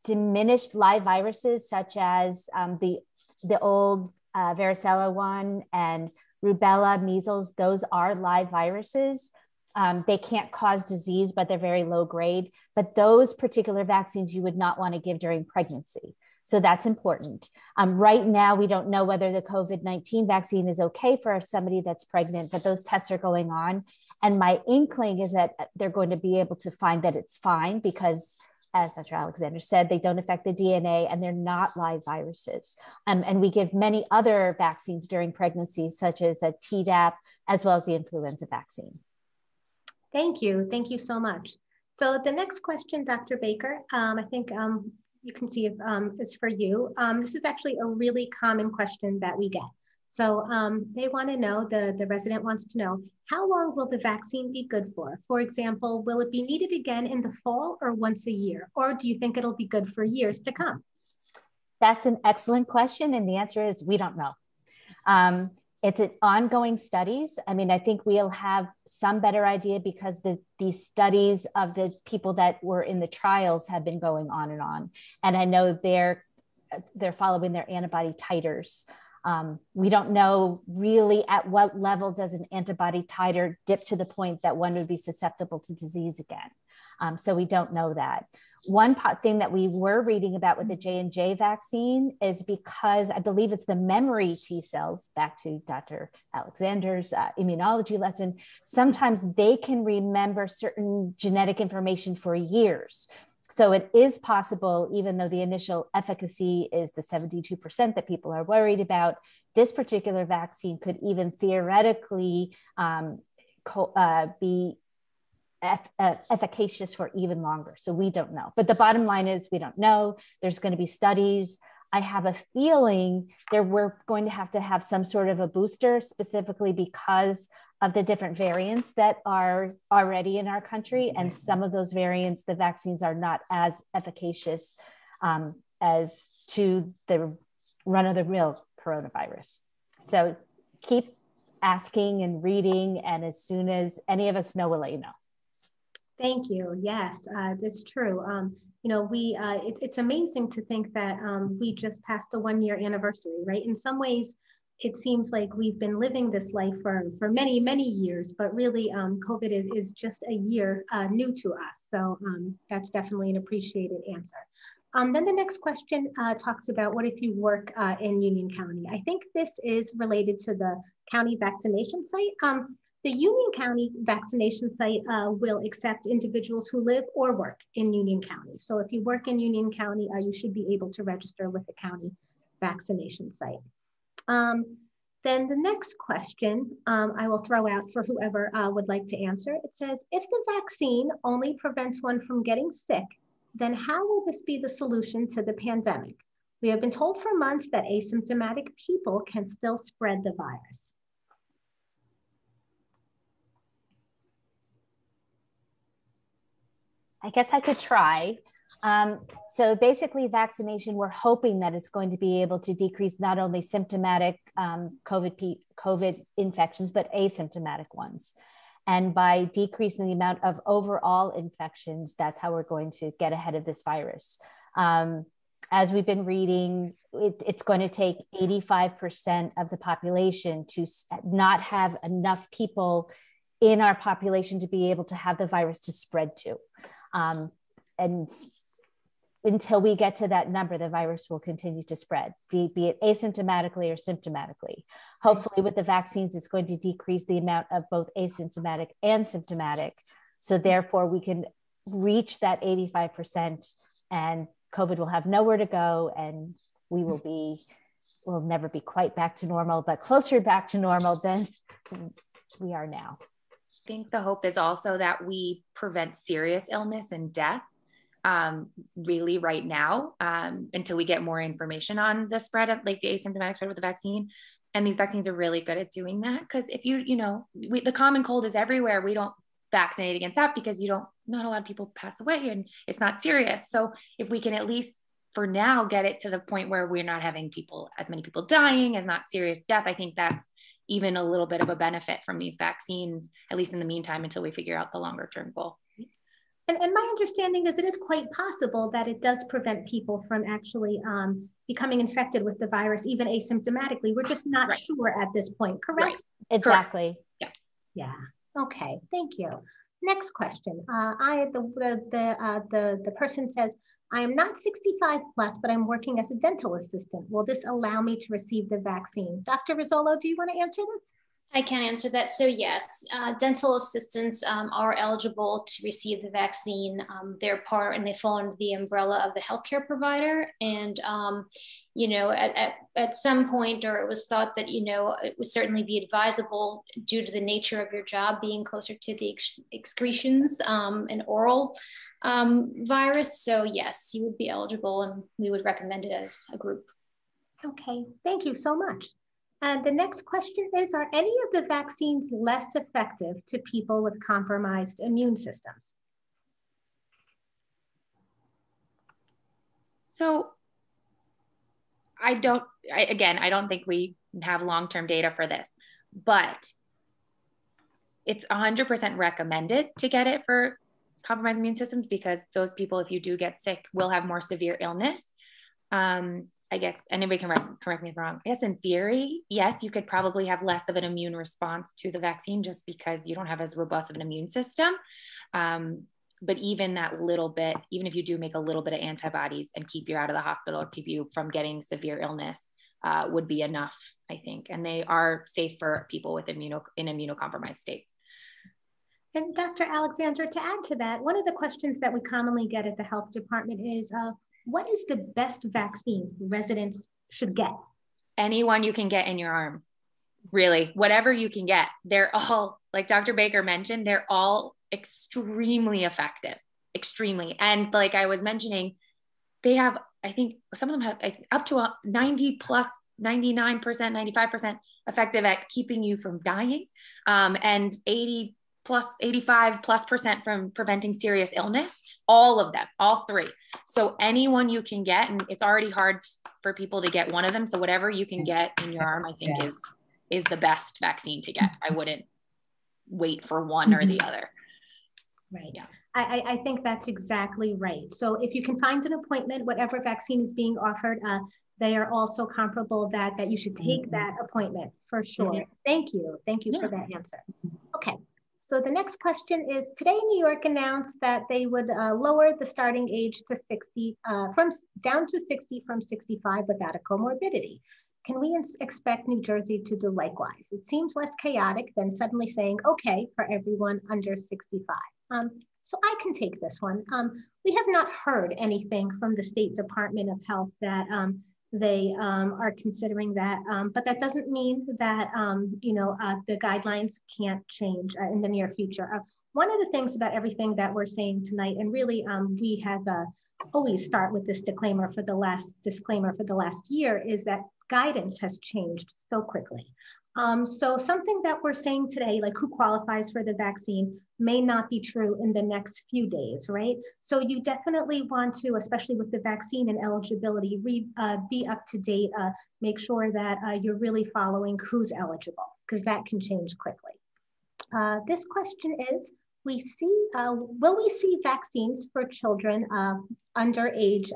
diminished live viruses, such as um, the the old uh, varicella one and rubella, measles, those are live viruses. Um, they can't cause disease, but they're very low grade. But those particular vaccines you would not want to give during pregnancy. So that's important. Um, right now, we don't know whether the COVID 19 vaccine is okay for somebody that's pregnant, but those tests are going on. And my inkling is that they're going to be able to find that it's fine because as Dr. Alexander said, they don't affect the DNA and they're not live viruses. Um, and we give many other vaccines during pregnancy, such as the Tdap, as well as the influenza vaccine. Thank you. Thank you so much. So the next question, Dr. Baker, um, I think um, you can see if, um, is for you. Um, this is actually a really common question that we get. So um, they want to know, the, the resident wants to know, how long will the vaccine be good for? For example, will it be needed again in the fall or once a year? Or do you think it'll be good for years to come? That's an excellent question. And the answer is we don't know. Um, it's an ongoing studies. I mean, I think we'll have some better idea because the these studies of the people that were in the trials have been going on and on. And I know they're they're following their antibody titers um, we don't know really at what level does an antibody titer dip to the point that one would be susceptible to disease again. Um, so we don't know that. One thing that we were reading about with the J and J vaccine is because I believe it's the memory T cells. Back to Dr. Alexander's uh, immunology lesson. Sometimes they can remember certain genetic information for years. So it is possible, even though the initial efficacy is the 72% that people are worried about, this particular vaccine could even theoretically um, co- uh, be efficacious for even longer. So we don't know. But the bottom line is we don't know. There's going to be studies. I have a feeling there we're going to have to have some sort of a booster specifically because of the different variants that are already in our country. And mm-hmm. some of those variants, the vaccines are not as efficacious um, as to the run of the real coronavirus. So keep asking and reading. And as soon as any of us know, we'll let you know. Thank you. Yes, uh, that's true. Um, you know, we uh, it, it's amazing to think that um, we just passed the one year anniversary, right? In some ways, it seems like we've been living this life for, for many, many years, but really um, COVID is, is just a year uh, new to us. So um, that's definitely an appreciated answer. Um, then the next question uh, talks about what if you work uh, in Union County? I think this is related to the county vaccination site. Um, the Union County vaccination site uh, will accept individuals who live or work in Union County. So if you work in Union County, uh, you should be able to register with the county vaccination site. Um, then the next question um, I will throw out for whoever uh, would like to answer. It says, if the vaccine only prevents one from getting sick, then how will this be the solution to the pandemic? We have been told for months that asymptomatic people can still spread the virus. I guess I could try. Um, so basically, vaccination, we're hoping that it's going to be able to decrease not only symptomatic um, COVID, COVID infections, but asymptomatic ones. And by decreasing the amount of overall infections, that's how we're going to get ahead of this virus. Um, as we've been reading, it, it's going to take 85% of the population to not have enough people in our population to be able to have the virus to spread to. Um, and until we get to that number, the virus will continue to spread, be, be, it asymptomatically or symptomatically. Hopefully, with the vaccines, it's going to decrease the amount of both asymptomatic and symptomatic. So, therefore, we can reach that 85%, and COVID will have nowhere to go, and we will be, will never be quite back to normal, but closer back to normal than we are now. I think the hope is also that we prevent serious illness and death um, really right now um, until we get more information on the spread of like the asymptomatic spread with the vaccine. And these vaccines are really good at doing that because if you, you know, we, the common cold is everywhere. We don't vaccinate against that because you don't, not a lot of people pass away and it's not serious. So if we can at least for now get it to the point where we're not having people, as many people dying, as not serious death, I think that's even a little bit of a benefit from these vaccines, at least in the meantime, until we figure out the longer term goal. And, and, my understanding is it is quite possible that it does prevent people from actually um, becoming infected with the virus, even asymptomatically. We're just not right. sure at this point, correct? Right. Exactly. Correct. Yeah. Yeah. Okay. Thank you. Next question. Uh, I the the the, uh, the the person says, I am not 65 plus, but I'm working as a dental assistant. Will this allow me to receive the vaccine? Dr. Rizzolo, do you want to answer this? I can answer that. So yes, uh, dental assistants um, are eligible to receive the vaccine. Um, they're part and they fall under the umbrella of the healthcare provider. And, um, you know, at, at, at, some point, or it was thought that, you know, it would certainly be advisable due to the nature of your job being closer to the ex- excretions um, and oral um, virus. So yes, you would be eligible and we would recommend it as a group. Okay, thank you so much. And the next question is, are any of the vaccines less effective to people with compromised immune systems? So I don't, I, again, I don't think we have long-term data for this, but it's 100% recommended to get it for compromised immune systems because those people, if you do get sick, will have more severe illness. Um, I guess anybody can correct me if I'm wrong. I guess in theory, yes, you could probably have less of an immune response to the vaccine just because you don't have as robust of an immune system. Um, but even that little bit, even if you do make a little bit of antibodies and keep you out of the hospital or keep you from getting severe illness, uh, would be enough, I think. And they are safe for people with immuno in immunocompromised states. And Dr. Alexander, to add to that, one of the questions that we commonly get at the health department is, uh, what is the best vaccine residents should get? Anyone you can get in your arm, really, whatever you can get. They're all, like Dr. Baker mentioned, they're all extremely effective, extremely. And like I was mentioning, they have, I think some of them have up to a 90 plus 99%, 95% effective at keeping you from dying, um, and 80 plus 85 plus percent from preventing serious illness all of them all three so anyone you can get and it's already hard for people to get one of them so whatever you can get in your arm i think is is the best vaccine to get. I wouldn't wait for one or the mm-hmm. other. Right. Yeah. I, I think that's exactly right. So if you can find an appointment, whatever vaccine is being offered, uh, they are also comparable that that you should take that appointment for sure. Mm-hmm. Thank you. Thank you yeah. for that answer. Okay. So the next question is, today New York announced that they would uh, lower the starting age to 60, uh, from down to 60 from 65 without a comorbidity. Can we expect New Jersey to do likewise? It seems less chaotic than suddenly saying, okay, for everyone under 65. Um, so I can take this one. Um, we have not heard anything from the State Department of Health that um, they um, are considering that, um, but that doesn't mean that, um, you know, uh, the guidelines can't change uh, in the near future. Uh, one of the things about everything that we're saying tonight, and really we have uh, always start with this disclaimer for the last disclaimer for the last year is that guidance has changed so quickly. Um, so something that we're saying today, like who qualifies for the vaccine, may not be true in the next few days, right? So you definitely want to, especially with the vaccine and eligibility, re, uh, be up to date, uh, make sure that uh, you're really following who's eligible, because that can change quickly. Uh, this question is, we see, uh, will we see vaccines for children uh, under age,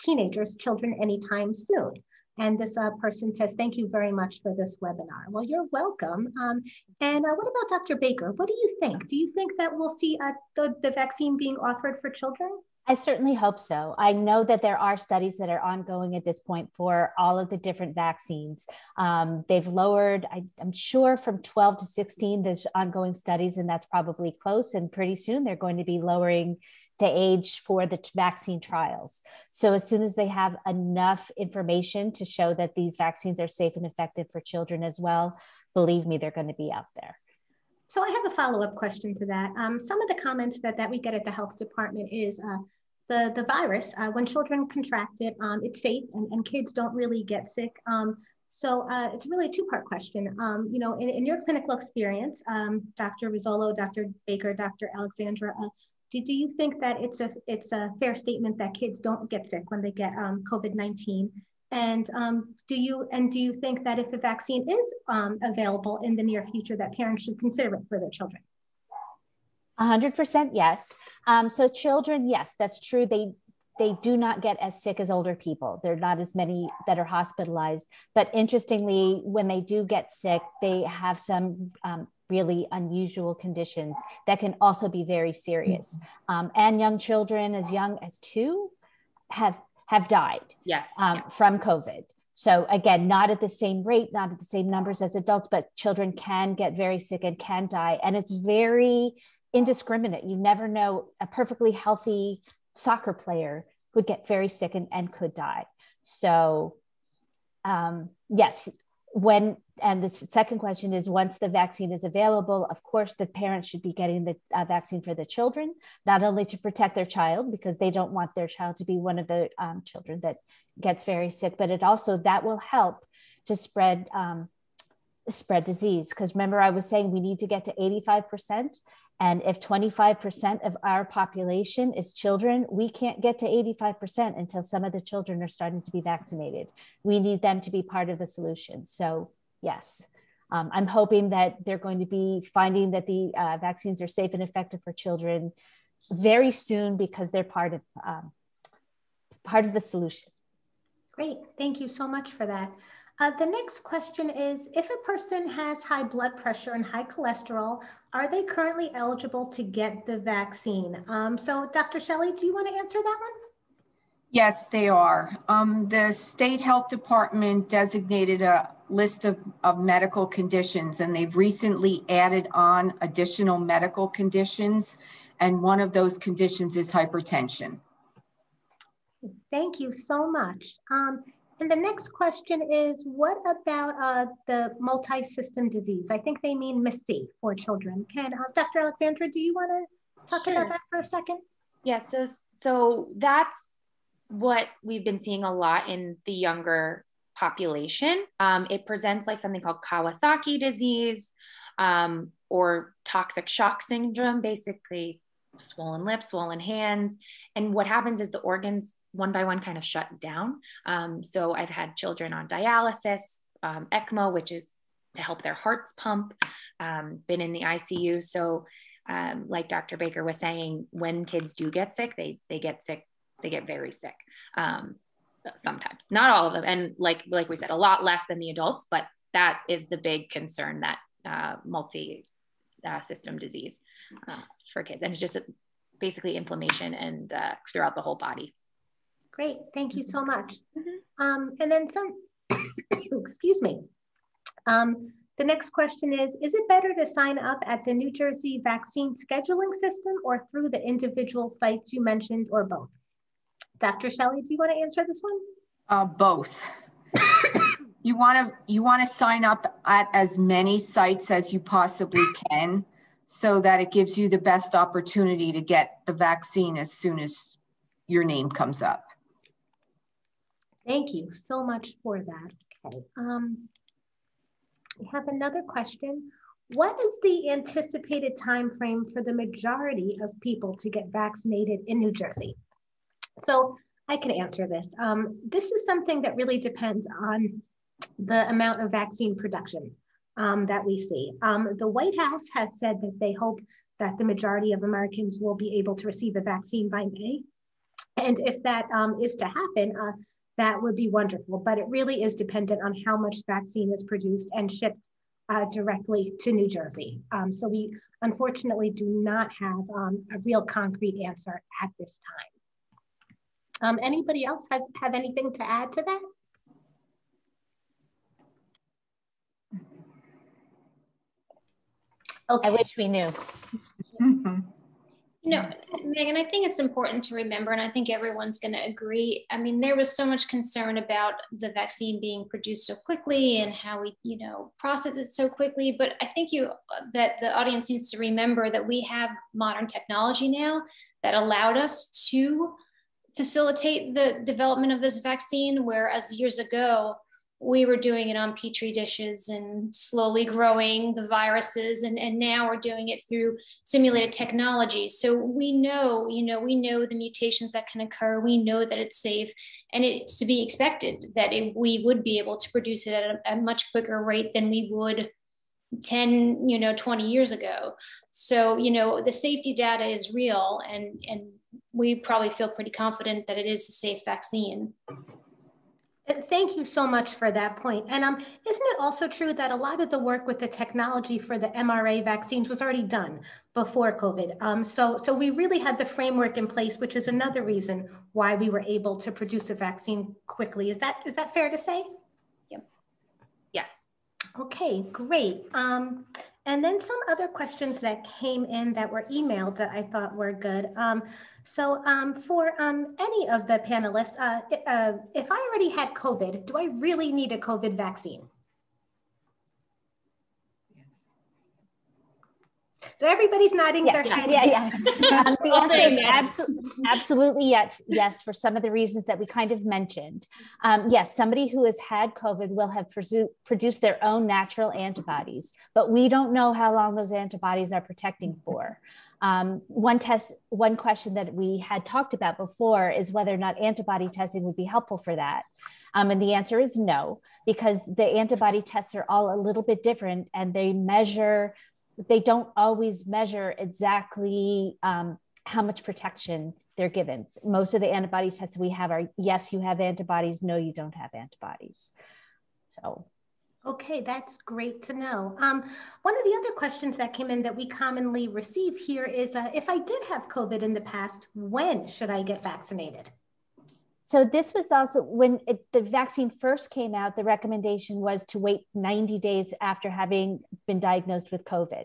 teenagers, children anytime soon? And this uh, person says, thank you very much for this webinar. Well, you're welcome. Um, and uh, what about Dr. Baker? What do you think? Do you think that we'll see uh, the, the vaccine being offered for children? I certainly hope so. I know that there are studies that are ongoing at this point for all of the different vaccines. Um, they've lowered, I, am sure, from 12 to 16, there's ongoing studies, and that's probably close. And pretty soon they're going to be lowering the age for the vaccine trials. So, as soon as they have enough information to show that these vaccines are safe and effective for children as well, believe me, they're going to be out there. So, I have a follow up question to that. Um, some of the comments that, that we get at the health department is uh, the, the virus, uh, when children contract it, um, it's safe and, and kids don't really get sick. Um, so uh, it's really a two-part question. Um, you know, in, in, your clinical experience, um, Dr. Rizzolo, Dr. Baker, Dr. Alexander, uh, do, do you think that it's a it's a fair statement that kids don't get sick when they get um, COVID-19? And um, do you and do you think that if a vaccine is um, available in the near future, that parents should consider it for their children? 100% yes. Um, so children, yes, that's true. They they do not get as sick as older people. There are not as many that are hospitalized. But interestingly, when they do get sick, they have some um, really unusual conditions that can also be very serious. Mm-hmm. Um, and young children as young as two have have died yes. Um, yes. from COVID. So again, not at the same rate, not at the same numbers as adults, but children can get very sick and can die. And it's very indiscriminate. You never know a perfectly healthy soccer player would get very sick and, and could die. So um, yes, when and the second question is once the vaccine is available of course the parents should be getting the uh, vaccine for the children not only to protect their child because they don't want their child to be one of the um, children that gets very sick but it also that will help to spread um, spread disease. Because remember i was saying we need to get to 85% and if 25% of our population is children, we can't get to 85% until some of the children are starting to be vaccinated. We need them to be part of the solution. So, yes, um, I'm hoping that they're going to be finding that the uh, vaccines are safe and effective for children very soon because they're part of um, part of the solution. Great, thank you so much for that. Uh, the next question is, if a person has high blood pressure and high cholesterol, are they currently eligible to get the vaccine? Um, so Dr. Shelley, do you want to answer that one? Yes, they are. Um, the state health department designated a list of, of medical conditions and they've recently added on additional medical conditions. And one of those conditions is hypertension. Thank you so much. Um, and the next question is, what about uh, the multi-system disease? I think they mean MIS-C for children. Can uh, Dr. Alexander, do you want to talk sure. about that for a second? Yes, yeah, so, so that's what we've been seeing a lot in the younger population. Um, it presents like something called Kawasaki disease um, or toxic shock syndrome, basically swollen lips, swollen hands. And what happens is the organs one by one kind of shut down. Um, so I've had children on dialysis, um, ECMO, which is to help their hearts pump, um, been in the ICU. So, um, like Dr. Baker was saying, when kids do get sick, they they get sick, they get very sick. Um, sometimes, not all of them, and like like we said, a lot less than the adults. But that is the big concern that uh, multi uh, system disease uh, for kids, and it's just basically inflammation and uh, throughout the whole body. Great, thank you so much. Mm-hmm. Um, and then some, excuse me. Um, the next question is, is it better to sign up at the New Jersey vaccine scheduling system or through the individual sites you mentioned or both? Dr. Shelley, do you want to answer this one? Uh, both. you want to you want to sign up at as many sites as you possibly can so that it gives you the best opportunity to get the vaccine as soon as your name comes up. Thank you so much for that. Okay. Um, we have another question. What is the anticipated time frame for the majority of people to get vaccinated in New Jersey? So I can answer this. Um, this is something that really depends on the amount of vaccine production um, that we see. Um, the White House has said that they hope that the majority of Americans will be able to receive a vaccine by May. And if that um, is to happen, uh, that would be wonderful. But it really is dependent on how much vaccine is produced and shipped uh, directly to New Jersey. Um, so we unfortunately do not have um, a real concrete answer at this time. Um, anybody else has have anything to add to that? Okay. I wish we knew. You know, Megan, I think it's important to remember, and I think everyone's going to agree. I mean, there was so much concern about the vaccine being produced so quickly and how we, you know, process it so quickly. But I think you that the audience needs to remember that we have modern technology now that allowed us to facilitate the development of this vaccine, whereas years ago, we were doing it on petri dishes and slowly growing the viruses and, and now we're doing it through simulated technology. So we know you know we know the mutations that can occur. We know that it's safe and it's to be expected that it, we would be able to produce it at a, a much quicker rate than we would 10 you know 20 years ago. So you know the safety data is real and and we probably feel pretty confident that it is a safe vaccine Thank you so much for that point. And um, isn't it also true that a lot of the work with the technology for the mRNA vaccines was already done before COVID? Um, so, so we really had the framework in place, which is another reason why we were able to produce a vaccine quickly. Is that is that fair to say? Yep. Yes. Okay, great. Um, and then some other questions that came in that were emailed that I thought were good. Um, so um, for um, any of the panelists, uh, uh, if I already had COVID, do I really need a COVID vaccine? So everybody's nodding yes, their head. Yeah, yeah. Um, the answer is absolutely, absolutely yes, yes, for some of the reasons that we kind of mentioned. Um, yes, somebody who has had COVID will have produced their own natural antibodies, but we don't know how long those antibodies are protecting for. Um, one test, one question that we had talked about before is whether or not antibody testing would be helpful for that. Um, and the answer is no, because the antibody tests are all a little bit different and they measure they don't always measure exactly um, how much protection they're given. Most of the antibody tests we have are yes, you have antibodies, no, you don't have antibodies. So. Okay, that's great to know. Um, one of the other questions that came in that we commonly receive here is uh, if I did have COVID in the past, when should I get vaccinated? So this was also when it, the vaccine first came out, the recommendation was to wait 90 days after having been diagnosed with COVID.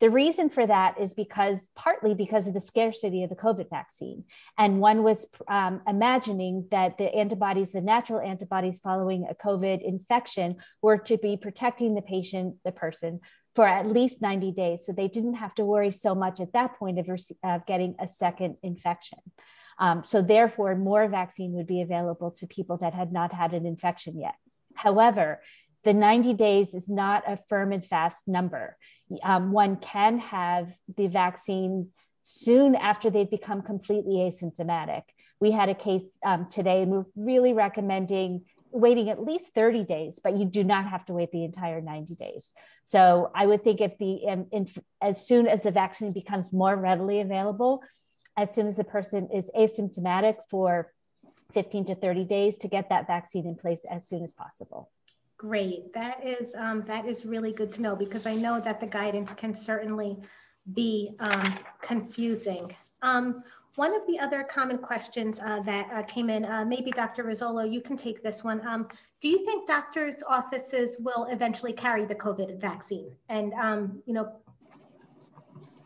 The reason for that is because partly because of the scarcity of the COVID vaccine. And one was um, imagining that the antibodies, the natural antibodies following a COVID infection, were to be protecting the patient, the person, for at least 90 days. So they didn't have to worry so much at that point of getting a second infection. Um, so therefore, more vaccine would be available to people that had not had an infection yet. However, the 90 days is not a firm and fast number. Um, one can have the vaccine soon after they've become completely asymptomatic. We had a case um, today, and we're really recommending waiting at least 30 days, but you do not have to wait the entire 90 days. So I would think if the um, in, as soon as the vaccine becomes more readily available, as soon as the person is asymptomatic for 15 to 30 days to get that vaccine in place as soon as possible. Great. That is um, that is really good to know because I know that the guidance can certainly be um, confusing. Um, one of the other common questions uh, that uh, came in, uh, maybe Dr. Rizzolo, you can take this one. Um, do you think doctors' offices will eventually carry the COVID vaccine? And, um, you know,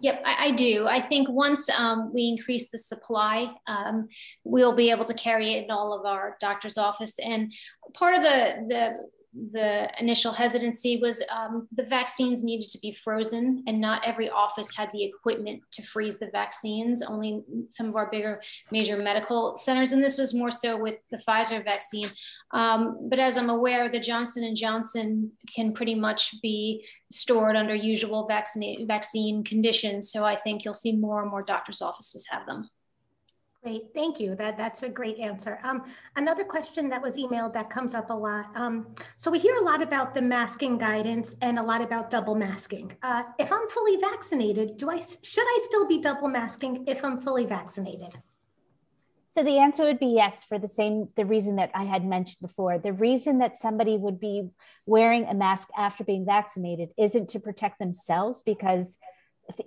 Yep, I, I, do. I think once um, we increase the supply, um, we'll be able to carry it in all of our doctor's office. And part of the the the initial hesitancy was um, the vaccines needed to be frozen, and not every office had the equipment to freeze the vaccines. Only some of our bigger major medical centers, and this was more so with the Pfizer vaccine. Um, but as I'm aware, the Johnson and Johnson can pretty much be stored under usual vaccine vaccine conditions. So I think you'll see more and more doctors' offices have them. Great, thank you. That, that's a great answer. Um, another question that was emailed that comes up a lot. Um, so we hear a lot about the masking guidance and a lot about double masking. Uh, if I'm fully vaccinated, do I should I still be double masking if I'm fully vaccinated? So the answer would be yes, for the same the reason that I had mentioned before. The reason that somebody would be wearing a mask after being vaccinated isn't to protect themselves because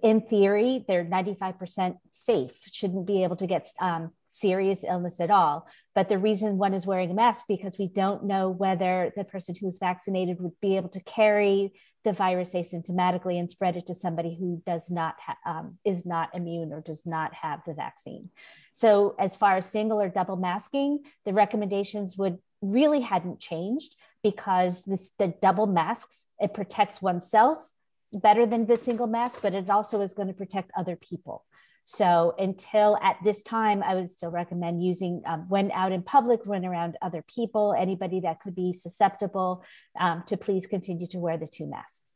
in theory, they're 95% safe, shouldn't be able to get um, serious illness at all. But the reason one is wearing a mask because we don't know whether the person who's vaccinated would be able to carry the virus asymptomatically and spread it to somebody who does not ha- um, is not immune or does not have the vaccine. So as far as single or double masking, the recommendations would really hadn't changed because this the double masks it protects oneself better than the single mask, but it also is going to protect other people. So until at this time, I would still recommend using um, when out in public, when around other people, anybody that could be susceptible, um, to please continue to wear the two masks.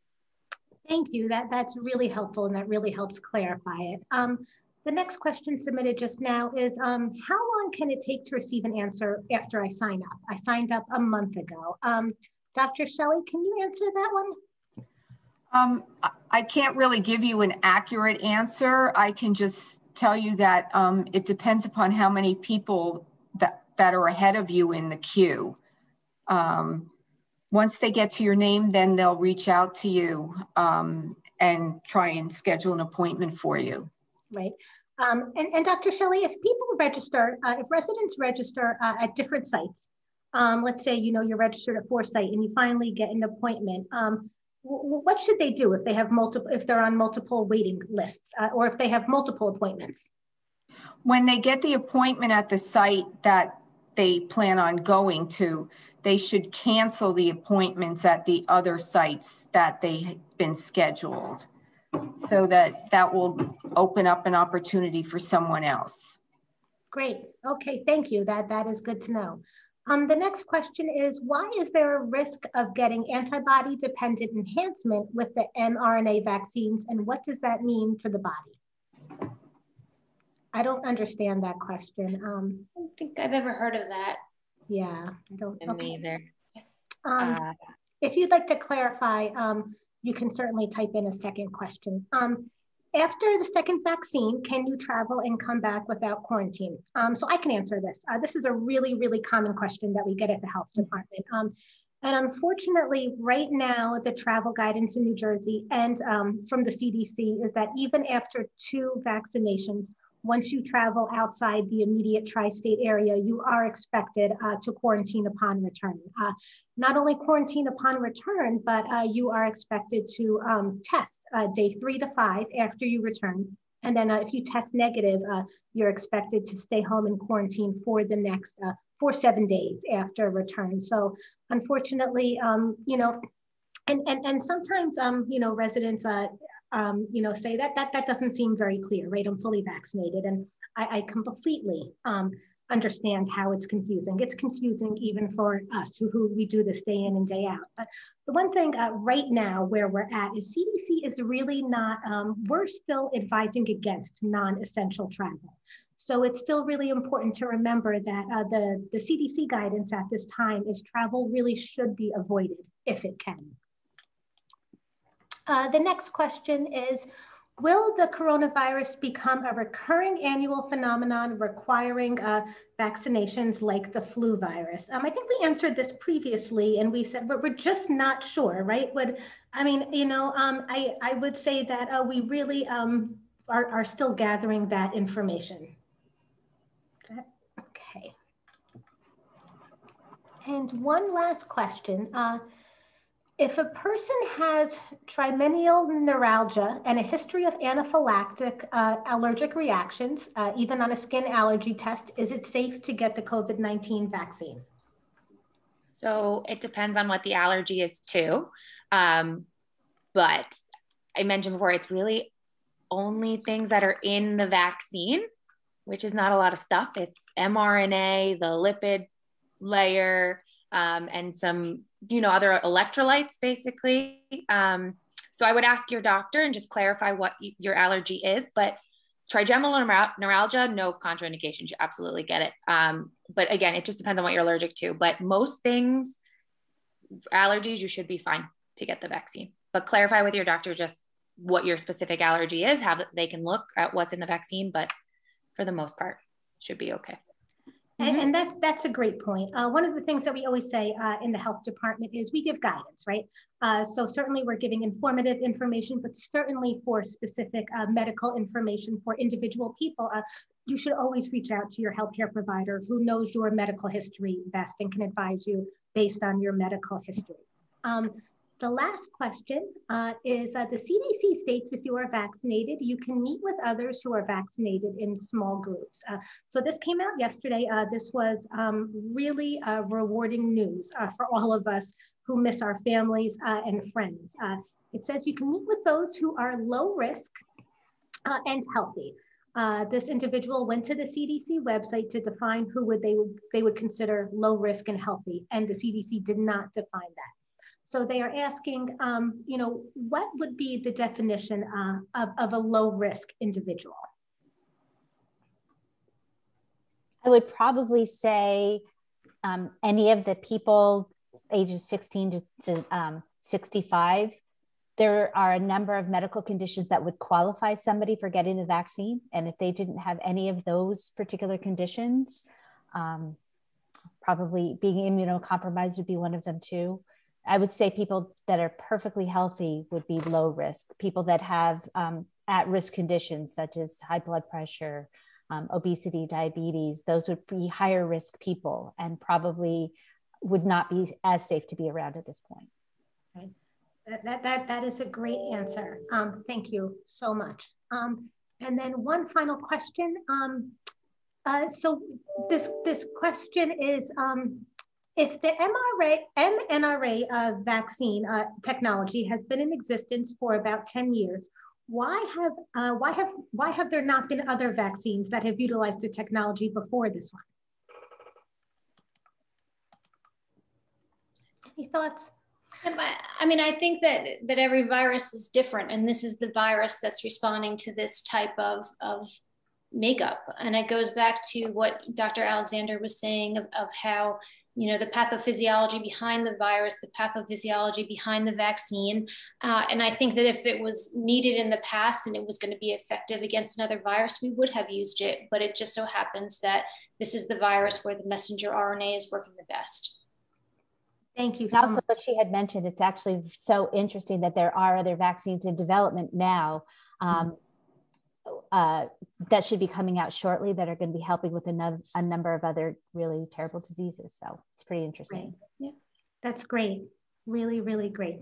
Thank you. That that's really helpful, and that really helps clarify it. Um, the next question submitted just now is um, how long can it take to receive an answer after I sign up? I signed up a month ago. Um, Dr. Shelley, can you answer that one? Um, I can't really give you an accurate answer. I can just tell you that um, it depends upon how many people that, that are ahead of you in the queue. Um, once they get to your name, then they'll reach out to you um, and try and schedule an appointment for you. Right. Um, and, and, Dr. Shelley, if people register, uh, if residents register uh, at different sites, um, let's say, you know, you're registered at Foresight and you finally get an appointment, what should they do if they have multiple if they're on multiple waiting lists uh, or if they have multiple appointments? When they get the appointment at the site that they plan on going to they should cancel the appointments at the other sites that they've been scheduled so that that will open up an opportunity for someone else. Great. Okay thank you. That that is good to know um, the next question is, why is there a risk of getting antibody-dependent enhancement with the mRNA vaccines, and what does that mean to the body? I don't understand that question. Um, I don't think I've ever heard of that. Yeah, I don't. Okay. Me either. Um, uh, if you'd like to clarify, um, you can certainly type in a second question. Um, after the second vaccine, can you travel and come back without quarantine? Um, so I can answer this. Uh, this is a really, really common question that we get at the health department. Um, and unfortunately, right now, the travel guidance in New Jersey and um, from the CDC is that even after two vaccinations, once you travel outside the immediate tri-state area, you are expected uh, to quarantine upon return. Uh, not only quarantine upon return, but uh, you are expected to um, test uh, day three to five after you return. And then uh, if you test negative, uh, you're expected to stay home in quarantine for the next four, seven days after return. So unfortunately, um, you know, and, and, and sometimes, um, you know, residents um, you know, say that that that doesn't seem very clear, right? I'm fully vaccinated, and I, I completely um, understand how it's confusing. It's confusing even for us who, who we do this day in and day out. But the one thing uh, right now where we're at is CDC is really not, um, we're still advising against non-essential travel. So it's still really important to remember that uh, the, the CDC guidance at this time is travel really should be avoided if it can. Uh, the next question is, will the coronavirus become a recurring annual phenomenon requiring uh, vaccinations like the flu virus? Um, I think we answered this previously and we said, but we're just not sure, right? Would, I mean, you know, um, I, I would say that uh, we really um, are, are still gathering that information. Okay. And one last question. Uh, if a person has trigeminal neuralgia and a history of anaphylactic uh, allergic reactions, uh, even on a skin allergy test, is it safe to get the COVID 19 vaccine? So it depends on what the allergy is, too. Um, but I mentioned before, it's really only things that are in the vaccine, which is not a lot of stuff. It's mRNA, the lipid layer, um, and some you know other electrolytes basically. Um, so i would ask your doctor and just clarify what your allergy is but trigeminal neuralgia no contraindications. You absolutely get it. Um, but again it just depends on what you're allergic to but most things allergies you should be fine to get the vaccine. But clarify with your doctor just what your specific allergy is have they can look at what's in the vaccine but for the most part should be okay. And, and, that's that's a great point. Uh, one of the things that we always say uh, in the health department is we give guidance, right? Uh, so certainly we're giving informative information, but certainly for specific uh, medical information for individual people, uh, you should always reach out to your healthcare provider who knows your medical history best and can advise you based on your medical history. Um, the last question uh, is uh, the CDC states if you are vaccinated, you can meet with others who are vaccinated in small groups. Uh, so this came out yesterday. Uh, this was um, really uh, rewarding news uh, for all of us who miss our families and friends. it says you can meet with those who are low risk and healthy. this individual went to the CDC website to define who would they they would consider low risk and healthy, and the CDC did not define that. So they are asking, um, you know, what would be the definition uh, of, of a low risk individual? I would probably say um, any of the people ages 16 to, to um, 65. There are a number of medical conditions that would qualify somebody for getting the vaccine. And if they didn't have any of those particular conditions, um, probably being immunocompromised would be one of them too. I would say people that are perfectly healthy would be low risk. People that have um, at risk conditions such as high blood pressure, um, obesity, diabetes, those would be higher risk people and probably would not be as safe to be around at this point. That, that, that, that is a great answer. Um, thank you so much. Um, and then one final question. Um, uh, so this, this question is, um, if the mRNA, mRNA uh, vaccine uh, technology has been in existence for about 10 years, why have, uh, why, have, why have there not been other vaccines that have utilized the technology before this one? Any thoughts? I mean, I think that that every virus is different, and this is the virus that's responding to this type of, of makeup. And it goes back to what Dr. Alexander was saying of, of how you know, the pathophysiology behind the virus, the pathophysiology behind the vaccine. Uh, and I think that if it was needed in the past and it was going to be effective against another virus, we would have used it. But it just so happens that this is the virus where the messenger RNA is working the best. Thank you. So also, much. what she had mentioned, it's actually so interesting that there are other vaccines in development now. Um, uh, that should be coming out shortly that are going to be helping with a, a number of other really terrible diseases. So it's pretty interesting. Yeah, that's great. Really, really great.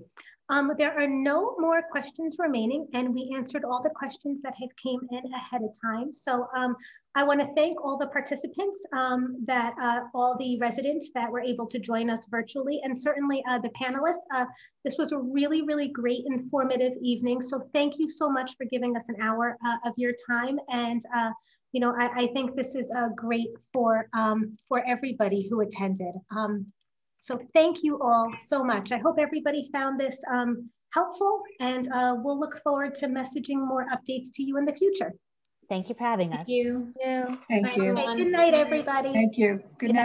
Um, there are no more questions remaining and we answered all the questions that had came in ahead of time. So um, I wanna thank all the participants, um, that uh, all the residents that were able to join us virtually and certainly uh, the panelists. Uh, this was a really, really great informative evening. So thank you so much for giving us an hour uh, of your time. And uh, you know, I, I, think this is uh, great for, um, for everybody who attended. So thank you all so much. I hope everybody found this um, helpful and uh, we'll look forward to messaging more updates to you in the future. Thank you for having us. Thank us. you. Thank you. everyone. Okay, good night, everybody. Thank you. Good night.